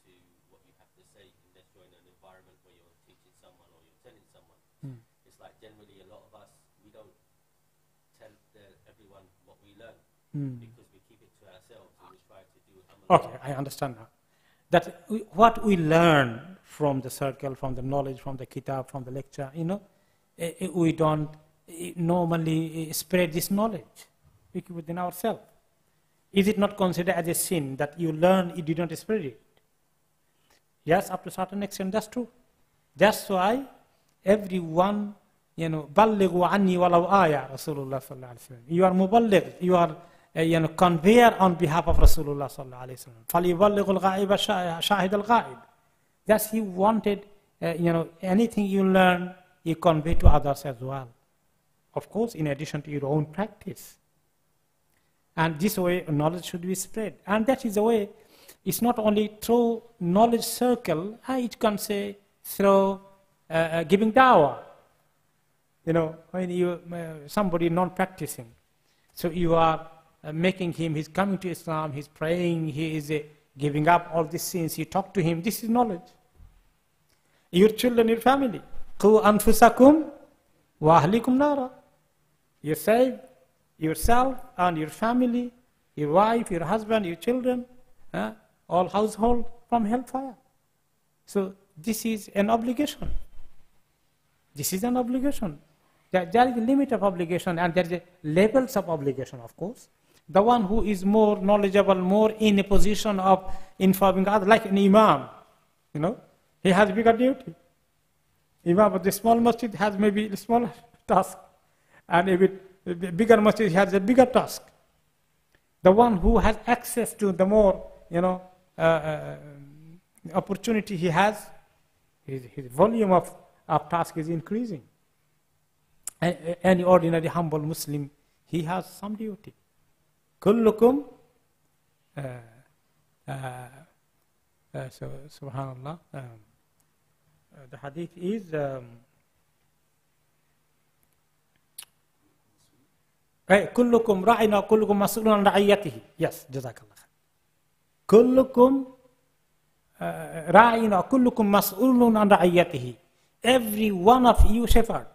[SPEAKER 2] to what you have to say unless you're in an environment where you're teaching someone or you're telling someone.
[SPEAKER 1] Mm.
[SPEAKER 2] It's like generally a lot of us, we don't tell everyone what we learn
[SPEAKER 1] Mm.
[SPEAKER 2] because we keep it to ourselves and we try to do amal.
[SPEAKER 1] Okay, I understand now. That we, what we learn from the circle, from the knowledge, from the kitab, from the lecture, you know, eh, eh, we don't eh, normally spread this knowledge within ourselves. Is it not considered as a sin that you learn, you did not spread it? Yes, up to a certain extent, that's true. That's why everyone, you know, ballighu anni walau aya, Rasulullah sallallahu wasallam. You are muballigh, you are you know, convey on behalf of Rasulullah shahid al Thus he wanted, uh, you know, anything you learn, you convey to others as well. Of course, in addition to your own practice. And this way, knowledge should be spread. And that is the way, it's not only through knowledge circle, ah, it can say through uh, uh, giving dawah. You know, when you, uh, somebody non-practicing, so you are uh, making him, he's coming to Islam, he's praying, he is uh, giving up all these sins. You talk to him, this is knowledge. Your children, your family. Anfusakum wa ahlikum nara. You save yourself and your family, your wife, your husband, your children, uh, all household from hellfire. So this is an obligation. This is an obligation. There, there is a limit of obligation and there is a levels of obligation, of course. The one who is more knowledgeable, more in a position of informing others, like an imam, you know, he has bigger duty. Imam of the small masjid has maybe a smaller task, and if it bigger masjid has a bigger task. The one who has access to the more, you know, uh, uh, opportunity he has, his, his volume of, of task is increasing. Any ordinary humble Muslim, he has some duty. كلكم آه، آه، آه، سبحان الله ذا حديث از كلكم راعنا كلكم مسؤولون عن رعيته. يس جزاك الله خير. كلكم راعنا كلكم مسؤولون عن رعيته. Every one of you shepherd.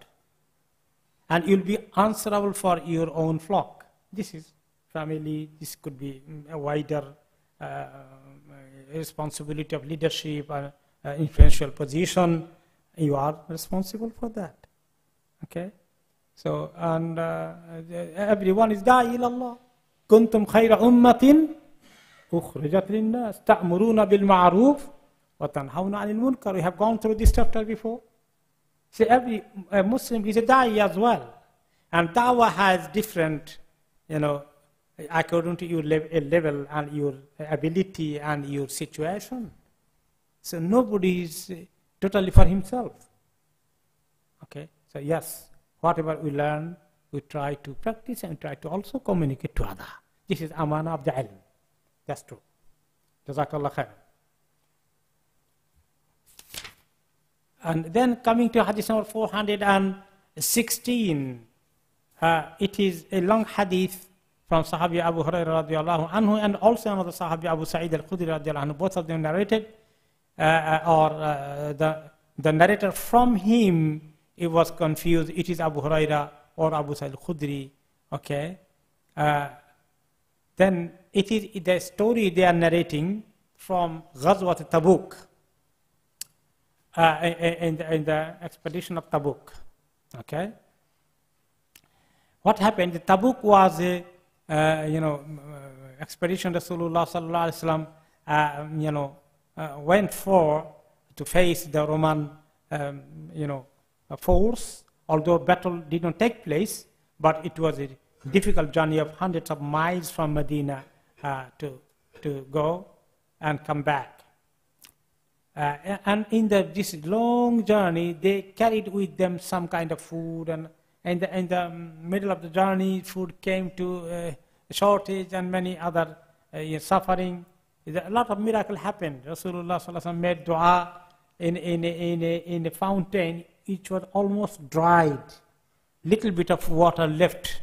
[SPEAKER 1] And you'll be answerable for your own flock. This is family this could be mm, a wider uh, responsibility of leadership and uh, influential position you are responsible for that okay so, and uh, everyone is da'i ila Allah. كنتم خير أمة أخرجت للناس تأمرون بالمعروف وتنهون عن المنكر. We have gone through this chapter before. So every a Muslim is a da'i as well. And da'wah has different, you know, according to your lev- level and your ability and your situation. So nobody is uh, totally for himself. Okay, so yes, whatever we learn, we try to practice and try to also communicate to others. This is amana of the ilm. That's true. Jazakallah khair. And then coming to hadith number 416, uh, it is a long hadith from Sahabi Abu Hurairah radiallahu anhu and also another Sahabi Abu Sa'id al-Khudri radiallahu anhu. Both of them narrated, uh, uh, or uh, the, the narrator from him, it was confused. It is Abu Hurairah or Abu Sa'id al-Khudri. Okay. Uh, then it is the story they are narrating from Ghazwat Tabuk, uh, in, the, in the expedition of Tabuk. Okay. What happened? Tabuk was a, uh, you know, uh, expedition Rasulullah sallallahu alaihi wasallam, uh, you know, uh, went for to face the Roman, um, you know, uh, force. Although battle did not take place, but it was a difficult journey of hundreds of miles from Medina uh, to to go and come back. Uh, and in the, this long journey, they carried with them some kind of food, and in the, in the middle of the journey, food came to uh, shortage and many other uh, suffering. A lot of miracle happened. Rasulullah made dua in, in, a, in, in a fountain, which was almost dried. Little bit of water left,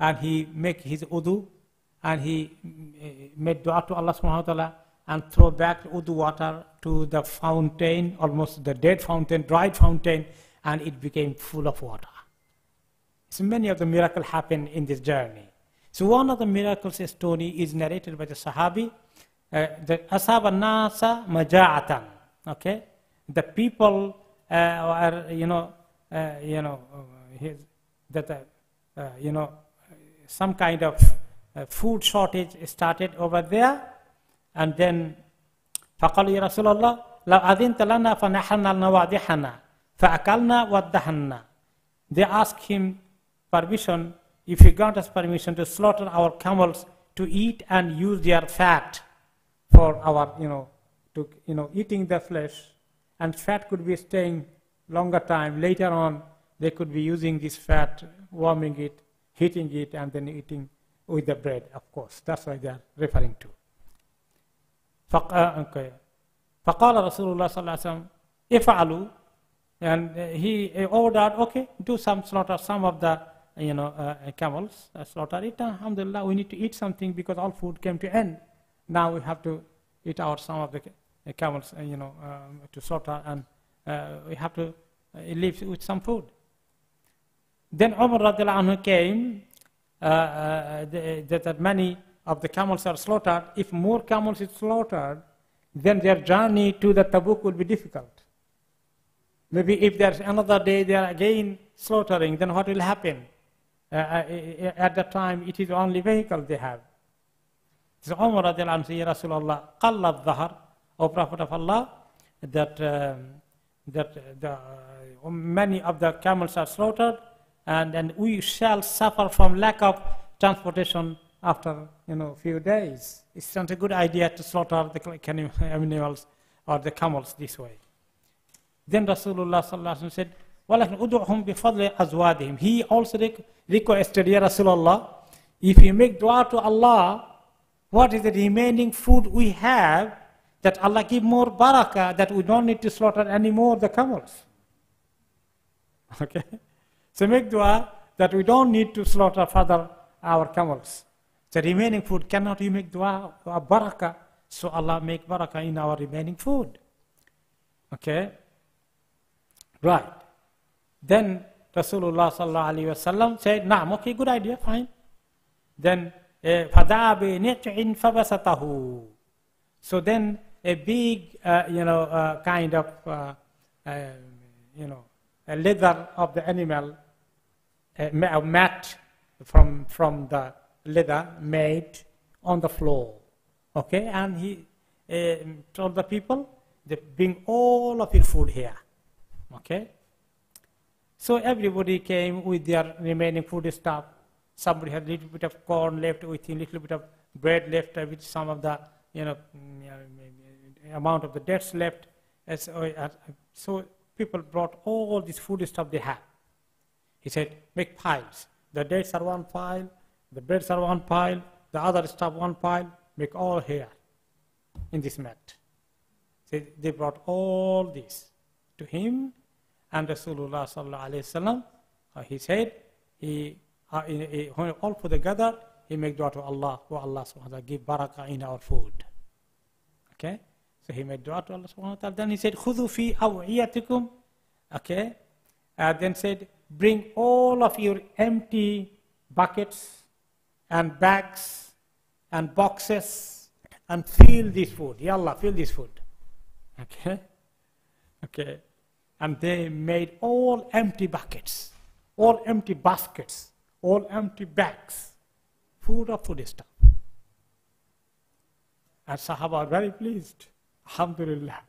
[SPEAKER 1] and he make his udu, and he uh, made dua to Allah subhanahu wa ta'ala and throw back udu water to the fountain, almost the dead fountain, dried fountain, and it became full of water. So many of the miracles happen in this journey. So one of the miracles story is narrated by the Sahabi, uh, the Asaba Nasa Maja'atan. Okay, the people uh, are you know uh, you know uh, his, that uh, uh, you know some kind of uh, food shortage started over there, and then فقالوا يا رسول الله لو أذنت لنا فنحرنا نواضحنا فأكلنا ودهنا They asked him permission, if he grant us permission to slaughter our camels to eat and use their fat for our, you know, to, you know, eating the flesh. And fat could be staying longer time. Later on, they could be using this fat, warming it, heating it, and then eating with the bread, of course. That's what they are referring to. فق- uh, okay. فقال رسول الله صلى الله عليه وسلم افعلوا and uh, he uh, ordered okay do some slaughter some of the you know uh, camels uh, slaughter it alhamdulillah we need to eat something because all food came to end now we have to eat out some of the uh, camels uh, you know um, to slaughter and uh, we have to uh, live with some food then Umar radiallahu anhu came uh, uh, the, that, that many of the camels are slaughtered. If more camels is slaughtered, then their journey to the Tabuk will be difficult. Maybe if there's another day they are again slaughtering, then what will happen? Uh, uh, at that time, it is only vehicle they have. So Umar radiallahu anhu Rasulullah, qalla dhahar, O Prophet of Allah, that, um, that the, uh, many of the camels are slaughtered, and, and we shall suffer from lack of transportation after you know a few days. It's not a good idea to slaughter the animals or the camels this way. Then Rasulullah said, "Walakin ud'uhum bifadli azwadihim." He also re- requested, "Ya Rasulullah, if you make dua to Allah, what is the remaining food we have that Allah give more barakah that we don't need to slaughter any more the camels?" Okay, so make dua that we don't need to slaughter further our camels. The remaining food cannot you make dua a barakah, so Allah make barakah in our remaining food. Okay, right. Then Rasulullah sallallahu alayhi wasallam said, Naam, okay, good idea, fine. Then uh, so then a big, uh, you know, uh, kind of, uh, uh, you know, a leather of the animal, eh, a mat from, from the leather made on the floor. Okay, and he eh, told the people, they bring all of your food here. Okay, so everybody came with their remaining food stuff. Somebody had a little bit of corn left with him, little bit of bread left with some of the, you know, mm, uh, amount of the dates left. Uh, so people brought all this food stuff they had. He said, make piles. The dates are one pile, the breads are one pile, the other stuff one pile, make all here in this mat. So they brought all this to him, and Rasulullah sallallahu alaihi wasallam, uh, he said, he, uh, in, when all put together, he make dua to Allah, oh Allah subhanahu wa ta'ala, give barakah in our food. Okay? So he made dua to Allah subhanahu wa ta'ala. Then he said, Khudu fi awiyatikum. Okay? And then said, bring all of your empty buckets and bags and boxes and fill this food. Ya Allah, fill this food. Okay? Okay. And they made all empty buckets, all empty baskets, all empty bags food of food stuff. And Sahaba are very pleased. Alhamdulillah.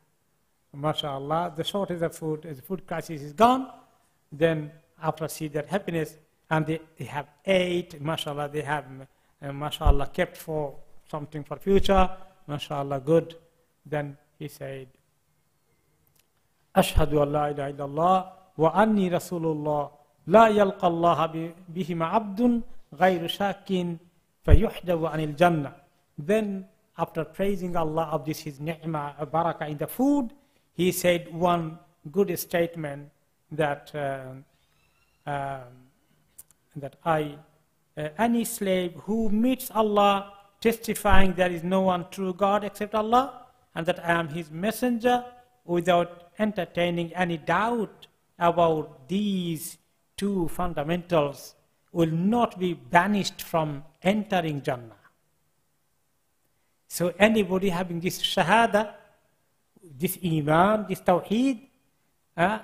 [SPEAKER 1] MashaAllah, the shortage of food, the food crisis is gone. Then after see their happiness, and they, they have ate, mashallah, they have, uh, mashallah, kept for something for future, mashallah, good. Then he said, আশহাদু আল্লাহ ইলাইল্লাহ رسول الله لا يلقى الله বিহিমা عبد غير শাকিন ফায়ুহদাউ আনিল الجنة. then after praising Allah of this his ni'ma uh, baraka in the food he said one good statement that uh, uh, that I uh, any slave who meets Allah testifying there is no one true God except Allah and that I am his messenger without entertaining any doubt about these two fundamentals will not be banished from entering Jannah. So anybody having this shahada, this iman, this tawheed, uh,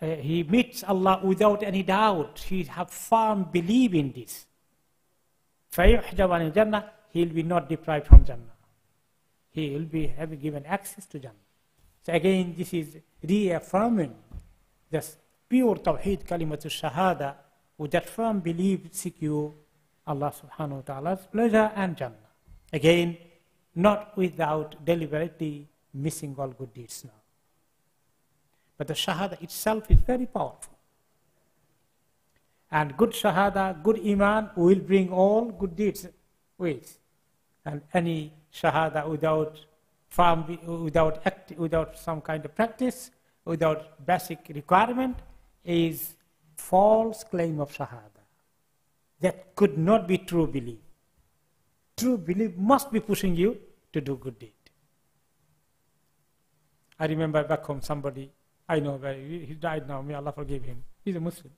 [SPEAKER 1] uh he meets Allah without any doubt. He has firm belief in this. Jannah, he will be not deprived from Jannah. He will be having given access to Jannah. So again, this is reaffirming this pure Tawheed Kalimatul Shahada with that firm belief secure Allah subhanahu wa ta'ala's pleasure and Jannah. Again, not without deliberately missing all good deeds now. But the Shahada itself is very powerful. And good Shahada, good Iman will bring all good deeds with. And any Shahada without farm, without, act, without some kind of practice, without basic requirement, is false claim of Shahada. That could not be true belief. True belief must be pushing you to do good deed. I remember back home somebody I know very he died now, may Allah forgive him. He's a Muslim.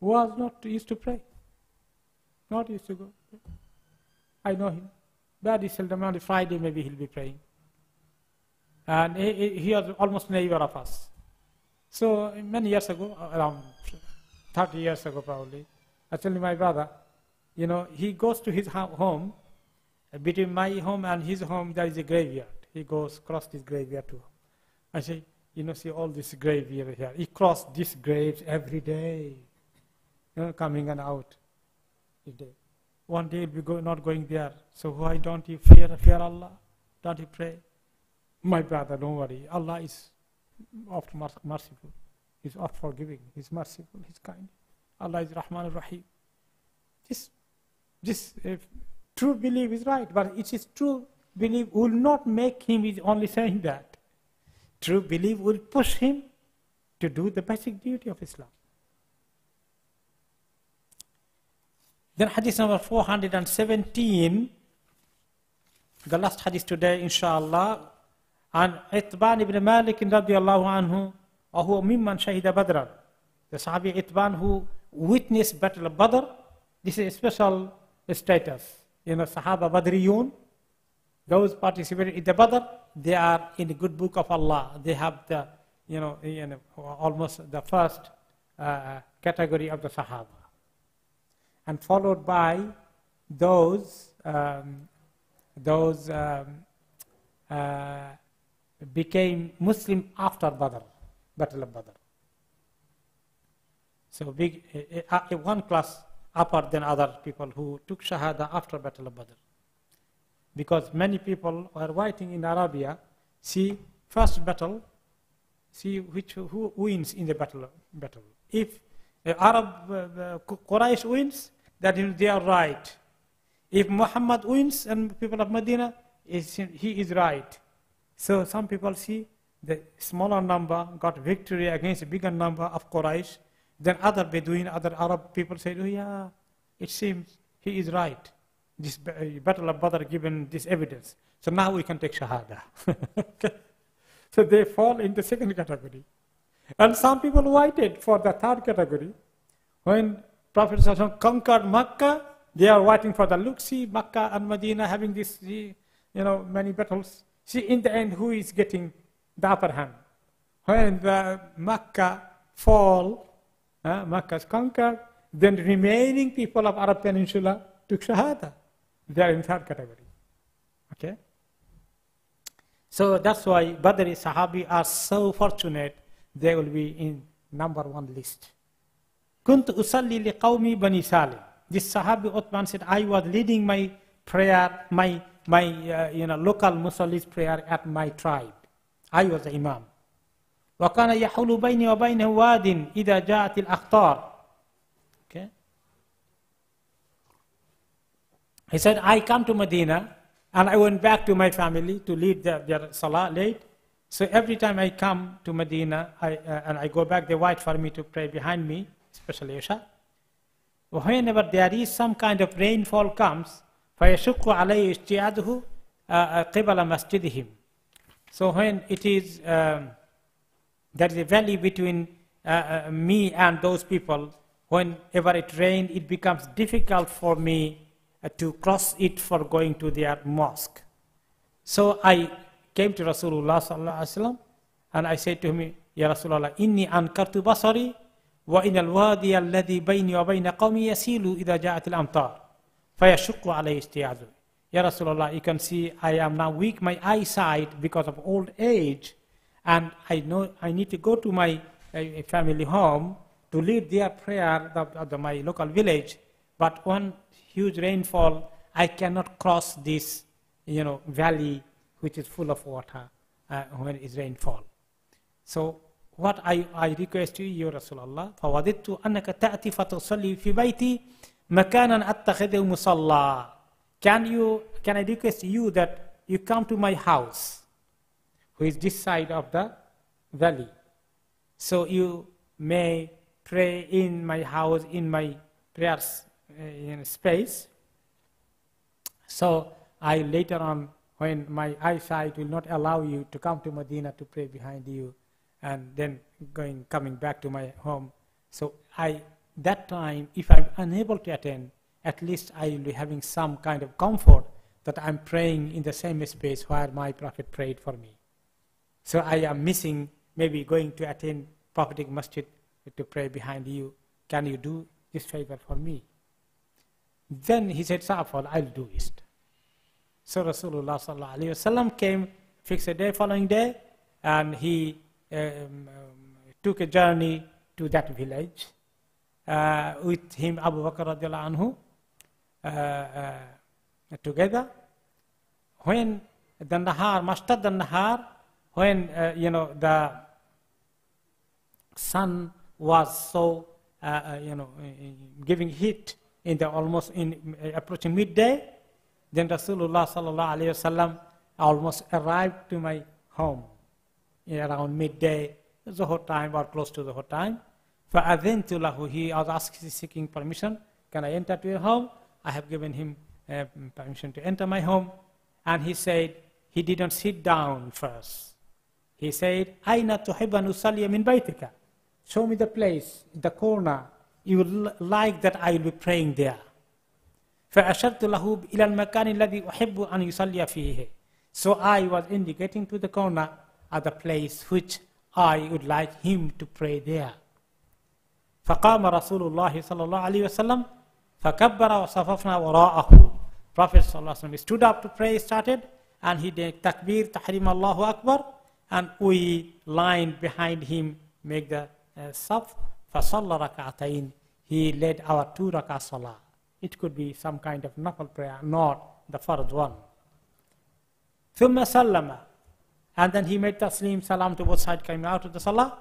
[SPEAKER 1] Was not used to pray. Not used to go. I know him. He seldom on Friday maybe he'll be praying. And he, he was almost neighbor of us. So many years ago, around 30 years ago probably, I told my brother, you know, he goes to his home. Between my home and his home, there is a graveyard. He goes across this graveyard too. I say, you know, see all this grave here. He crossed these graves every day, you know, coming and out. Day. One day he'll be go, not going there. So why don't you fear, fear Allah? Don't you pray? My brother, don't worry. Allah is oft merciful. He's oft forgiving. He's merciful. He's kind. Allah is Rahman Rahim. This, this uh, true belief is right, but it is true belief will not make him is only saying that. True belief will push him to do the basic duty of Islam. Then hadith number 417, the last hadith today, inshallah, عن عتبان ibn Malik رضي الله عنه وهو ممن شهد بدرا the Sahabi Itban who witnessed Battle of Badr this is a special status you know Sahaba Badriyun those participating in the Badr, they are in the good book of Allah. They have the, you know, you know almost the first uh, category of the Sahaba. And followed by those, um, those um, uh, became Muslim after Badr, Battle of Badr. So big, uh, uh, one class upper than other people who took Shahada after Battle of Badr because many people are writing in Arabia, see first battle, see which who wins in the battle. battle. If uh, Arab uh, Quraysh wins, that they are right. If Muhammad wins and people of Medina, he is right. So some people see the smaller number got victory against a bigger number of Quraysh. Then other Bedouin, other Arab people say, oh yeah, it seems he is right this uh, Battle of Badr given this evidence. So now we can take Shahada. okay. So they fall in the second category. And some people waited for the third category. When Prophet conquered Makkah, they are waiting for the see Makkah and Medina having this, you know, many battles. See, in the end, who is getting the upper hand? When the Makkah fall, uh, Makkah is conquered, then remaining people of Arab Peninsula took Shahada. They are in third category. Okay? So that's why Badri Sahabi are so fortunate they will be in number one list. Kunt usalli li qawmi bani salim. This Sahabi Uthman said, I was leading my prayer, my, my uh, you know, local Musalli's prayer at my tribe. I was the Imam. وكان يحول بيني وبينه واد إذا جاءت الأخطار. Okay. He said, I come to Medina and I went back to my family to lead their, their salah late. So every time I come to Medina I, uh, and I go back, they wait for me to pray behind me, especially Isha. Whenever there is some kind of rainfall comes, فَيَشُقُّ عَلَيْهِ اشْتِيَادُهُ قِبَلَ مَسْجِدِهِمْ So when it is, um, there is a valley between uh, uh, me and those people, whenever it rains, it becomes difficult for me uh, to cross it for going to their mosque. So I came to Rasulullah sallallahu and I said to him, Ya Rasulullah, inni ankartu basari al-wadi alladhi bayni wa bayna qawmi yasilu idha ja'at al-amtar. Fayashukku alayhi istiyadu. Ya Rasulullah, you can see I am now weak, my eyesight because of old age, and I know I need to go to my uh, family home to lead their prayer at the, my local village. But one huge rainfall, I cannot cross this, you know, valley which is full of water uh, when it is rainfall. So what I, I request to you, Rasulullah, فَوَدِدْتُ أَنَّكَ تَأْتِ فَتُصَلِّي فِي بَيْتِي مَكَانًا أَتَّخِذُ مُصَلَّى Can you, can I request you that you come to my house, who is this side of the valley. So you may pray in my house, in my prayers uh, in space. So I later on, when my eyesight will not allow you to come to Medina to pray behind you, and then going coming back to my home. So I that time, if I'm unable to attend, at least I will be having some kind of comfort that I'm praying in the same space where my Prophet prayed for me. So I am missing maybe going to attend prophetic masjid to pray behind you. Can you do this favor for me? Then he said, Sa'afal, I'll do it. So Rasulullah came, fixed a day, following day, and he um, um, took a journey to that village. Uh, with him, Abu Bakr anhu, uh, uh, together. When the Nahar, Mastad the Nahar, when, uh, you know, the sun was so, uh, you know, giving heat in the almost in approaching midday, then Rasulullah sallallahu alayhi wasallam almost arrived to my home around midday, the whole time or close to the whole time. فَأَذِنْتُ لَهُ He was asking, seeking permission. Can I enter to your home? I have given him uh, permission to enter my home. And he said, he didn't sit down first. He said, أَيْنَ تُحِبَّ نُصَلِيَ مِنْ بَيْتِكَ Show me the place, the corner. You would like that I will be praying there. فأشرت له إلى المكان الذي أحب أن يصلي فيه. So I was indicating to the corner at the place which I would like him to pray there. فقام رسول الله صلى الله عليه وسلم فكبر وصففنا وراءه. Prophet صلى الله عليه وسلم stood up to pray, started, and he did takbir, tahrim Allahu Akbar, and we lined behind him, make the uh, saf, فصلى ركعتين. He led our two rakah salah. It could be some kind of nafal prayer, not the first one. ثم سلم and then he made taslim salam to both sides coming out of the salah.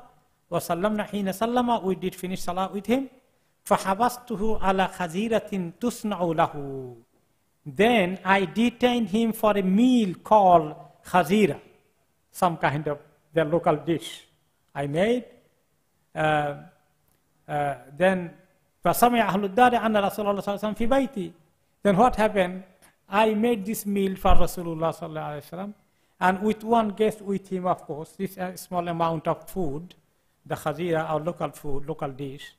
[SPEAKER 1] وَسَلَّمْنَا حِينَ سَلَّمَ We did finish salah with him. فَحَبَسْتُهُ عَلَى خَزِيرَةٍ تُصْنَعُ لَهُ Then I detained him for a meal called khazira, some kind of their local dish I made. Uh, uh, then فَسَمِعَ أَهْلُ الدَّارِ أَنَّ رَسُولَ اللَّهِ صَلَّى فِي بَيْتِي Then what happened? I made this meal for Rasulullah sallallahu alaihi wasallam and with one guest with him, of course, this uh, small amount of food, the khazira, our local food, local dish.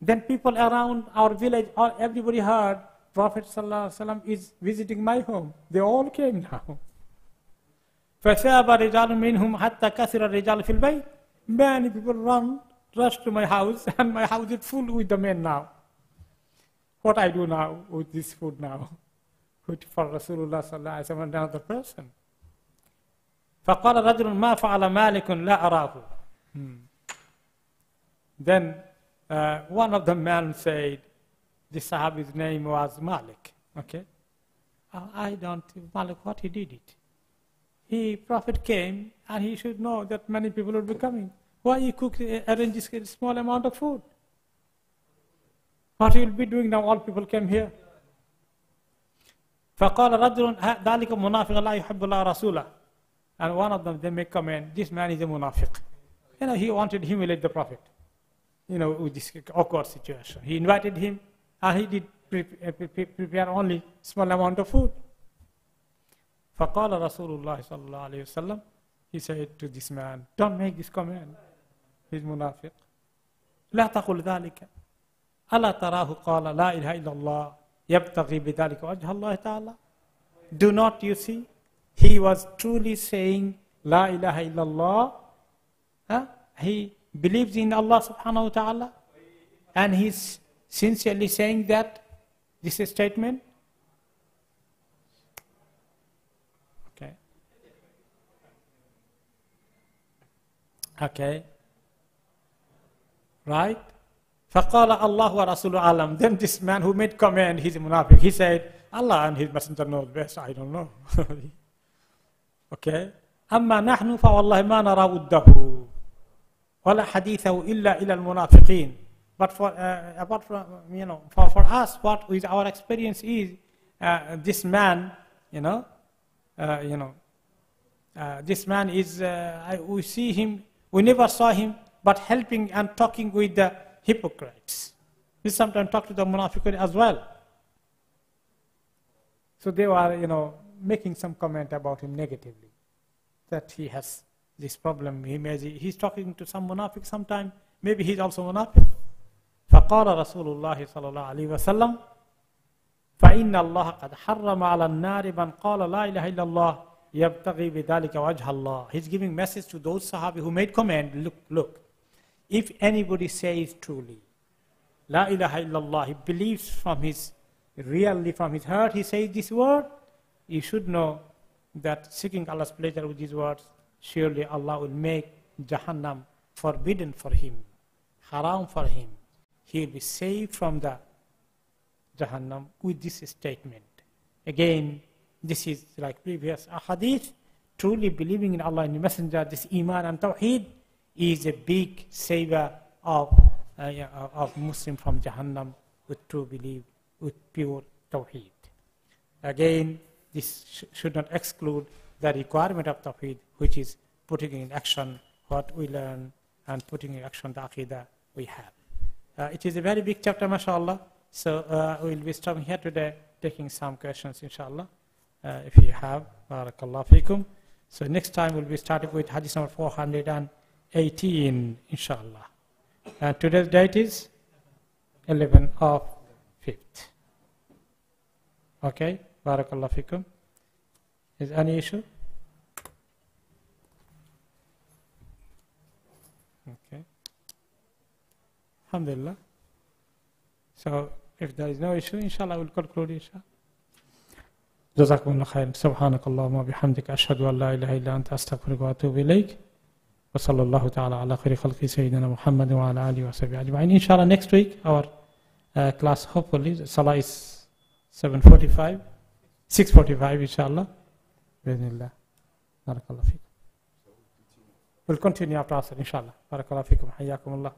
[SPEAKER 1] Then people around our village, all, everybody heard Prophet ﷺ is visiting my home. They all came now. فَثَابَ رِجَالٌ مِنْهُمْ حَتَّى كَثِرَ الرِّجَالُ فِي الْبَيْتِ Many people run, rush to my house, and my house is full with the men now. what I do now with this food now, with for Rasulullah sallallahu alaihi wasallam and another person. فقال رجل ما فعل مالك لا أراه. Hmm. Then uh, one of the men said, the Sahabi's name was Malik. Okay, uh, I don't Malik what he did it. He prophet came and he should know that many people will be coming. Why he cook uh, arrange this small amount of food? What he will be doing now? All people came here. فقال رجل ذلك منافق لا يحب الله رسوله and one of them they make comment this man is a munafiq you know he wanted to humiliate the prophet you know with this awkward situation he invited him and he did prepare only small amount of food فقال رسول الله صلى الله عليه وسلم he said to this man don't make this comment he's munafiq لا تقل ذلك ألا تراه قال لا إله إلا الله يبتغي بذلك وجه الله تعالى Do not you see? He was truly saying La ilaha illallah. Huh? He believes in Allah subhanahu wa ta'ala. And he's sincerely saying that, this is statement. Okay. Okay. Right? فقال الله ورسوله أعلم Then this man who made comment, he's a munafiq, he said, Allah and his messenger knows best, I don't know. okay. أما نحن فوالله ما نرى وده ولا حديثه إلا إلى المنافقين But for, uh, apart from, you know, for, for us, what is our experience is, uh, this man, you know, uh, you know, uh, this man is, uh, I, we see him, we never saw him, but helping and talking with the hypocrites. We sometimes talk to the munafiqun as well. So they were, you know, making some comment about him negatively, that he has this problem. He may, he's talking to some munafiq sometime, maybe he's also munafiq. فقال رسول الله صلى الله عليه وسلم فإن الله قد حرم على النار من قال لا إله إلا الله يبتغي بذلك وجه الله. He's giving message to those Sahabi who made comment, look, look, if anybody says truly, La ilaha illallah, he believes from his, really from his heart, he says this word, you should know that seeking Allah's pleasure with these words, surely Allah will make Jahannam forbidden for him, haram for him. He will be saved from the Jahannam with this statement. Again, this is like previous hadith, truly believing in Allah and the Messenger, this Iman and Tawheed, is a big saver of, uh, of Muslim from Jahannam with true belief, with pure Tawheed. Again, this sh should not exclude the requirement of Tawheed, which is putting in action what we learn and putting in action the Aqidah we have. Uh, it is a very big chapter, mashallah. So uh, we'll be stopping here today, taking some questions, inshallah, uh, if you have. Barakallah fikum. So next time we'll be starting with Hadith number 400 and 18, inshallah. And today's date is 11 of 5th. Okay, barakallah fikum. Is any issue? Okay. Alhamdulillah. So if there is no issue, inshallah, we'll conclude, inshallah. جزاكم الله خير سبحانك اللهم وبحمدك أشهد أن لا إله إلا أنت أستغفرك وأتوب إليك وصلى الله تعالى على خير خلق سيدنا محمد وعلى آله وصحبه أجمعين إن شاء الله next week our uh, class hopefully Salah is 7.45 6.45 إن شاء الله الله الله فيكم We'll continue after Asr الله بارك الله فيكم حياكم الله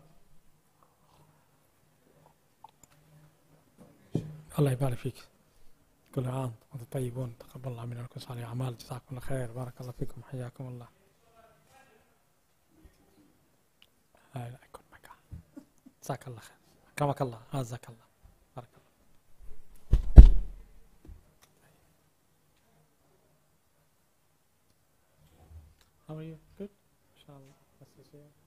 [SPEAKER 1] الله يبارك فيك كل عام وأنتم طيبون تقبل الله منا ومنكم صالح الاعمال جزاكم الله خير بارك الله فيكم حياكم الله لا لا يكون مكان جزاك الله خير اكرمك الله عزك الله How